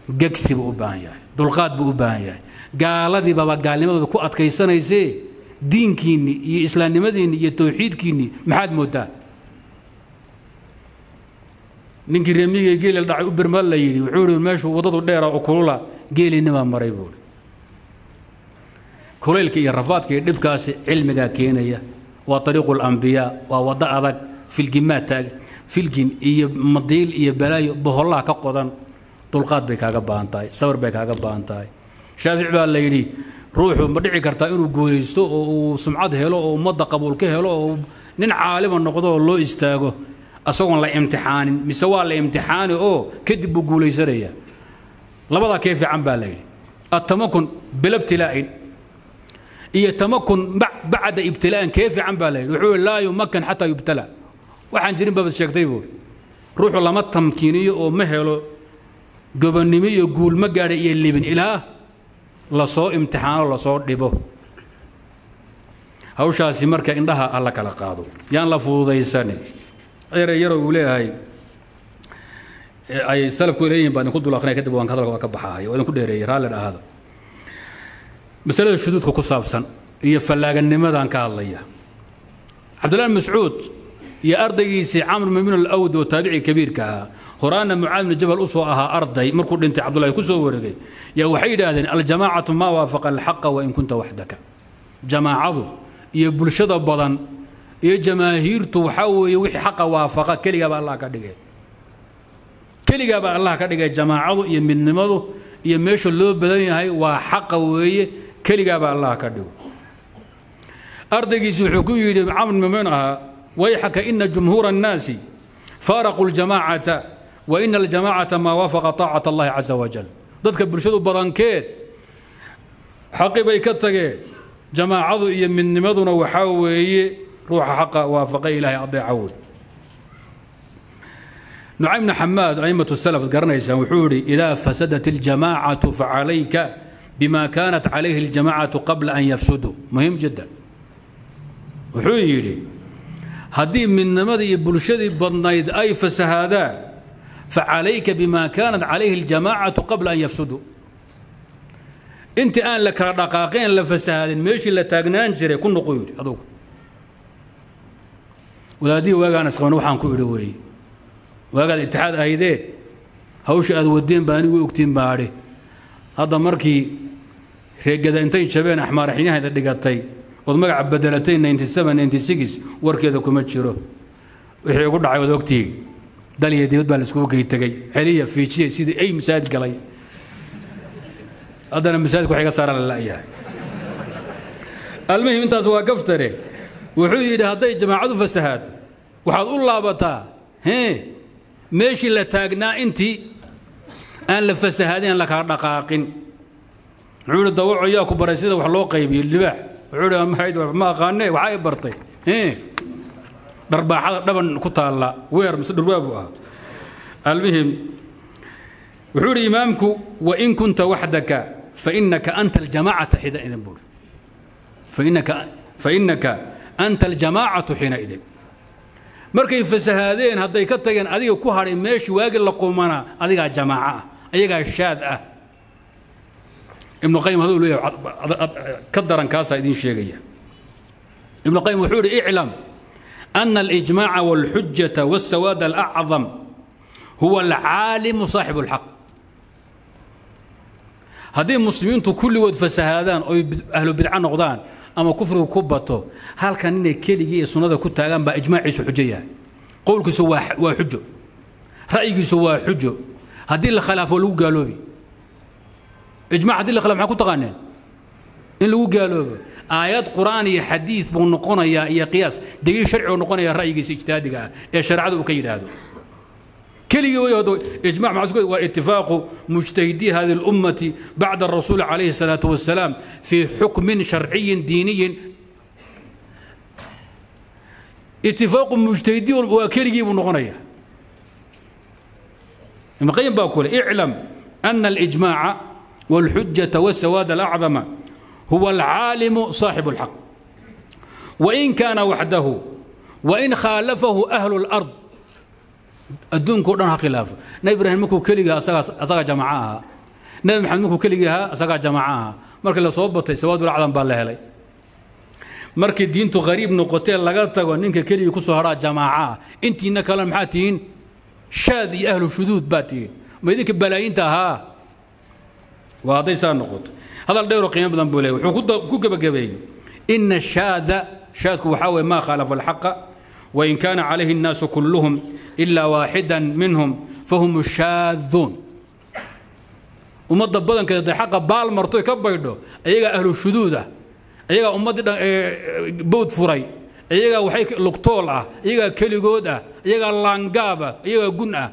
gegsi buu u baahan yahay. Dulqaad buu u baahan yahay. Gaaladii baaba gaalnimadooda ku adkaysanaysee diinkiinni iyo islaamnimadiinni iyo towxiidkiinni maxaad moodaa? Ninkii reemiga geelil dhacay u bermaal la yidhi wuxuu ihi meeshuu waddadu dheera oo kulula. Geelinimaa maray buuhi kulaylka iyo rafaadka iyo dhibkaasi cilmigaa keenaya. Waa ariiqu lambiyaa waa waddo adag filgimaad taag filgin iyo madiil iyo balaayo bohollaha ka qodan dulqaad bay kaaga baahan tahay sabir bay kaaga baahan tahay shaafic baa la yidhi ruuxu ma dhici kartaa inuu gooyeysto oo uu sumcad helo oo ummadda qabuul ka helo oo nin caalima noqdo oo loo istaago asagoon la imtixaanin. Mise waa la imtixaani oo kadib buu guulaysanaya labadaa kee fiican baa la yidhi atamakun bilabtilaa'in iyo tamakun bacda ibtilaa'in kee fiican baa la yidhi wuxuu laa yumakan xataa yubtala. Waxaan jirin baabad sheegtay buuri ruuxu lama tamkiiniyo oo ma helo gobonnimo iyo guul ma gaadha iyo libin. Ilaa la soo imtixaano la soo dhibo. Hawshaasi marka indhaha alla kala qaado. Yaan la fududaysanin ere yaroo uu leeyahay ay salafku leeyihiin baa idinku dul akrinaya kadib waan hadalka waa ka baxaaya waa idinku dheereeyey raalli dhahaada masalada shuduudka ku saabsan iyo fallaaganimadan ka hadlaya. Cabdullahi mascuud iyo ardaygiisii camr alawd oo taabici kabiirka ahaa horaanna mucaad bnu jabal u soo ahaa arday markuu dhintay cabdulahi ku soo wareegay yaa waxay yidhaahdeen aljamaacatu maa waafaqa alxaqa wain kunta waxdaka jamaacadu iyo bulshada badan iyo jamaahiirtu waxaa weeye wixii xaqa waafaqa keligaaba allah ka dhigay. Keligaaba allah ka dhigay jamaacadu iyo midnimadu iyo meesha loo badan yahay waa xaqa weeye keligaaba allah ka dhigo. Ardaygiisi wuxuu ku yidhi camr mumin ahaa wayxaka ina jumhuura annaasi faaraquu ljamaacata wa ina aljamaacata maa waafaqa طaacat allahi caza wajal dadka bulshadu badankeed xaqi bay ka tageen jamaacadu iyo midnimaduna waxaa weeye ruuxa xaqa waafaqay ilaahay adeeca wey nucaym bn xamaad a'imaة الsalaf garanaysaan wuxuu yidhi idaa fasadat اljamaacatu facalayka bima kaanat calayhi اljamaacatu qabla an yafsuduu muhim jiddan wuxuu yidhi haddii midnimadii iyo bulshadii badnayd ay fasahaadaan facalayka bima kaanat calayhi اljamaacatu qabla an yafsuduu intii aan la kala dhaqaaqeen la fasahaadin meeshii la taagnaan jiray ku noqo yidhi adugu wadaadihii waagaan isqaban waxaan ku idhi weeye waagaad itixaad ahaydeen hawsha aad wadeen baa anigu ogtiin baadhi hadda markii reegada intay jabeen axmaaraxinyaheeda dhigatay ood magaca bedelatay warkeeda kuma jiro wixii ugu dhacay ood ogtihi dal iyo dibad baa laiskugu gey tegey. Xeliya fiijiya sidii ay masaajid galay. Haddana masaajidka wax iga saara la la'yahay almuhim intaas waa gaftare. Wuxuu yidhi hadday jamaacadu fasahaad waxaad u laabataa hee meeshii la taagnaa intii aan la fasahaadin aan la kala dhaqaaqin. Wuxuu yidhi dawaco yaa ku baray sida wax loo qaybiyo libaax. Wuxuu yidhi ma aqaanee waxaa i bartay dharbaaxada dhaban ku taalla weer mise dhurwaa buu ahaa almuhim wuxuu yidhi imaamku wain kunta waxdaka fainaka anta aljamaacata xiinaidin buuri. Fainaka anta aljamaacatu xiinaidin markay fasahaadeen hadday ka tageen adiga ku hadhay meeshii waagi la qumana adigaa jamaaco ah ayagaa shaad ah. Ibnu qayim haduu leeyahay ka daran kaasaa idiin sheegaya. Ibnu qayim wuxuu yidhi iclam ana alijmaaca walxujata wasawaad alacdam huwa alcaalimu saaxibu alxaq haddii muslimiintu kulligood fasahaadaan oy ahlu bidca noqdaan ama kufrigu ku bato halkan inay keligii iyo sunnada ku taagaan baa ijmaaciisu xujo yahay qowlkiisu waa xujo ra'yigiisu waa xujo haddii la khilaafo lagu gaaloobi ijmac haddii la khilaaf maxaa ku taqaaneen in lagu gaaloobo aayad qur'aan iyo xadiid buu noqonayaa iyo qiyaas daliil sharci uu noqonayaa ra'yigiisa ijtihaadiga ah ee shareecada uu ka yidhaahdo keligii way hado ijmac maxaa waa itifaaqu mujtahidii hadi اlummati bacda الrasuul calayhi الsalaaةu wasalaam fii xukmin sharciyin diiniyin itifaaqu mujtahidii waa keligii buu noqonayaa ibn qayim baa kule iclam ana اlijmaaca والحجة والسواد الأعظم هو العالم صاحب الحق وإن كان وحده وإن خالفه أهل الأرض adduunko dhan ha khilaafo nabi ibraahim markuu keligaa asagaa jamaca ahaa nabi maxamed markuu keligii ahaa asagaa jamaca ahaa markii la soo batay sawaadul acdam baa la helay markii diintu qariib noqotee laga tago ninka keligii ku soo hadhaa jamaaca ah intiina kale maxaa tihiin shaad iyo ahlu shuduud baa tihiin ma idinka balaayinta ahaa waa hadday saa noqoto hadal dhowr qiimo badan buu leeyahay. Wuxuu ku gabagabeeyey ina shaada shaadku waxaa weeye maa khaalafa alxaqa wain kaana calayhi الnaasu kulluhum ilaa waaxida minhum fahum shaaduun ummadda badankeeda dee xaqa baal martoy ka baydho ayagaa ahlu shuduud ah ayagaa ummaddii bowd furay iyagaa waxay lugtool ah iyagaa keligood ah iyagaa laangaab ah iyagaa gun ah.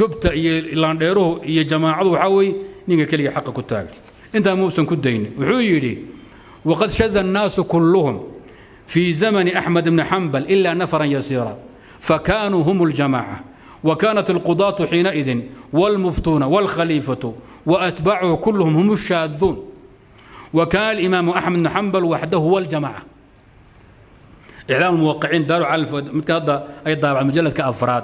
Gobta iyo laandheeruhu iyo jamaacadu waxaa weeye ninka keliga xaqa ku taagan intaa muusan ku daynin wuxuu yidhi waqad shada الnaasu kulluhum fii zamani أxmed bni xambal إila nafaran yasiira فكانوا هم الجماعة وكانت القضاة حينئذ والمفتون والخليفة وأتباعه كلهم هم الشاذون وكان الإمام أحمد بن حنبل وحده هو الجماعة إعلام الموقعين داروا على هذا أي طابع مجلد كأفراد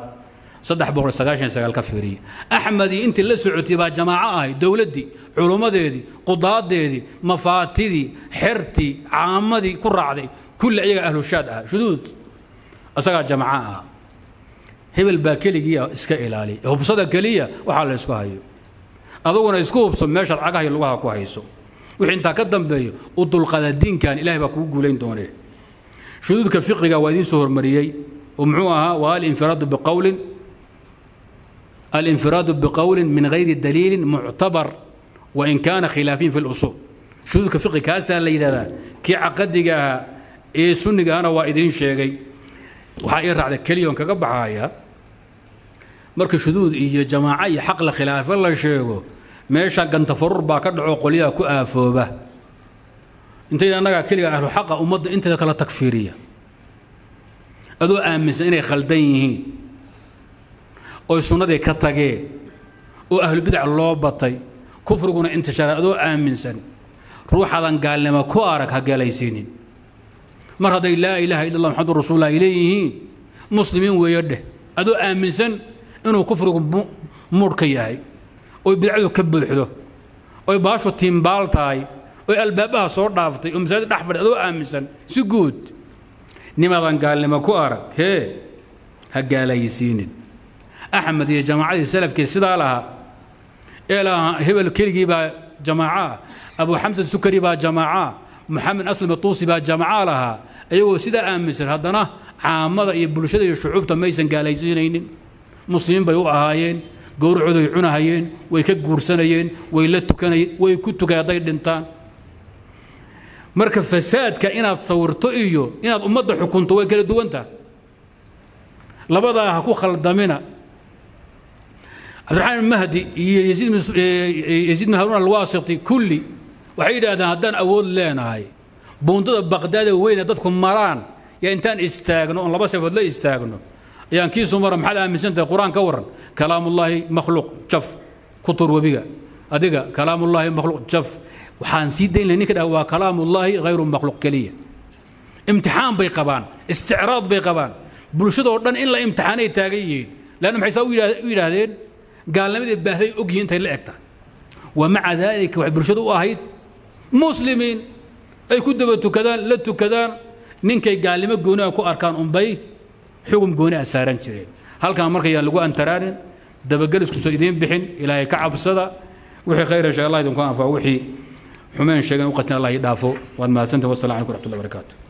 ka fiiriya axmedii intii la socotay baa jamaaco ahay dowladdii culummadeedii qudaadeedii mafaatidii xertii caamadii ku raacday kulli ayagaa ahlushaad aha shuduud isagaa jamaaco ah hebel baa keligiia iska ilaaliya hubsada keliya waxaa la hayo. Aduguna isku hubso meeshaad cagaha iyo lugaha ku hayso. Wixii intaa ka dambeeyo u dulqada diinkan ilahay baa kugu guulayn doonee. Shuduudka fiqiga waa idiin soo hormariyey. Oo muxuu ahaa waa alinfiraadu biqowlin alinfiraadu biqowlin min gayri daliilin muctabar wain kaana khilaafiyin fi lusuul shuduudka fiqi kaasaa la yidhahdaa kii caqadiga ahaa ee sunniga ahna waa idiin sheegay waxaa ii raacda keliyoon kaga baxaya marka shuduud iyo jamaaco iyo xaq la khilaafo la sheego meesha gantafarur baa ka dhaco qolyaha ku aafooba intay annagaa keliga ahlu xaqa ummadda inteeda kala takfiiriya oy sunnadii ka tageen oo ahlu bidac loo batay kufriguna intishaaray adoo aaminsan ruuxadan gaalnimo ku arag ha galaysiinin mar hadday laa ilaaha illa allah maxamadu rasuullah ay leeyihiin muslimiin weeyo dheh adoo aaminsan inuu kufrigu muudh ka yahay oy bidcadu ka buuxdo oy baashu tiimbaal tahay oy albaabaha soo dhaaftay oo masaajid dhex fadhi adoo aaminsan si guud nimadan gaalnimo ku arag hee ha gaalaysiinin axmed iyo jamaacadii salafkii sidaa lahaa. Ee lahaa hebel keligii baa jamaaca. Abu xamsa sukari baa jamaaca. Maxamed aslam tuusi baa jamaca lahaa. Iyagoo sidaa aaminsan haddana caamada iyo bulshada iyo shucuubta maysan gaalaysiinaynin. Muslimiin bay u ahaayeen gowracooday cunahayeen way ka guursanayeen way la tukanayeen way ku tukay hadday dhintaan. Marka fasaadka inaad sawirto iyo inaad ummadda xukunto way kala duwantaha labadaa ha ku khaldamina cabdiraxmaan mahdi iyo yasiid bin haruun alwaasiti kulli waxay yidhaahdeen haddaan awood leenahay buundada baqdaada weyne dadku maraan yaa intaan istaagno oon laba seefood la istaagno ayaan kii sumara maxaad aaminsantahay qur'aan ka warran kalaamullaahi makhluuq jaf ku tur webiga. Adiga kalaamullaahi makhluuq jaf waxaan sii dayn lahay ninka dhaha waa kalaamullaahi hayru makhluuq keliya imtixaan bay qabaan isticraad bay qabaan. Bulshadoo dhan in la imtixaanay taagan yihiin leanna maxay saa u yidhaahdeen gaalnimadii baahday og yihiin intay la egta. Wa maca daalika waxay bulshadu u ahayd muslimiin. Ay ku daba tukadaan la tukadaan. Ninkay gaalnimo gooniha ku arkaan unbay xugum gooni saaran jireen. Halkan marka yaan lagu antaraanin dabagel iskusoo idiin bixin ilaahay ka cabsada. Wixii khayra shay allah idinku anfaco wixii xumeen sheegan u qasna allah ii dhaafo waad mahadsantah wassalamu calaykum raxmatullahi barakaatu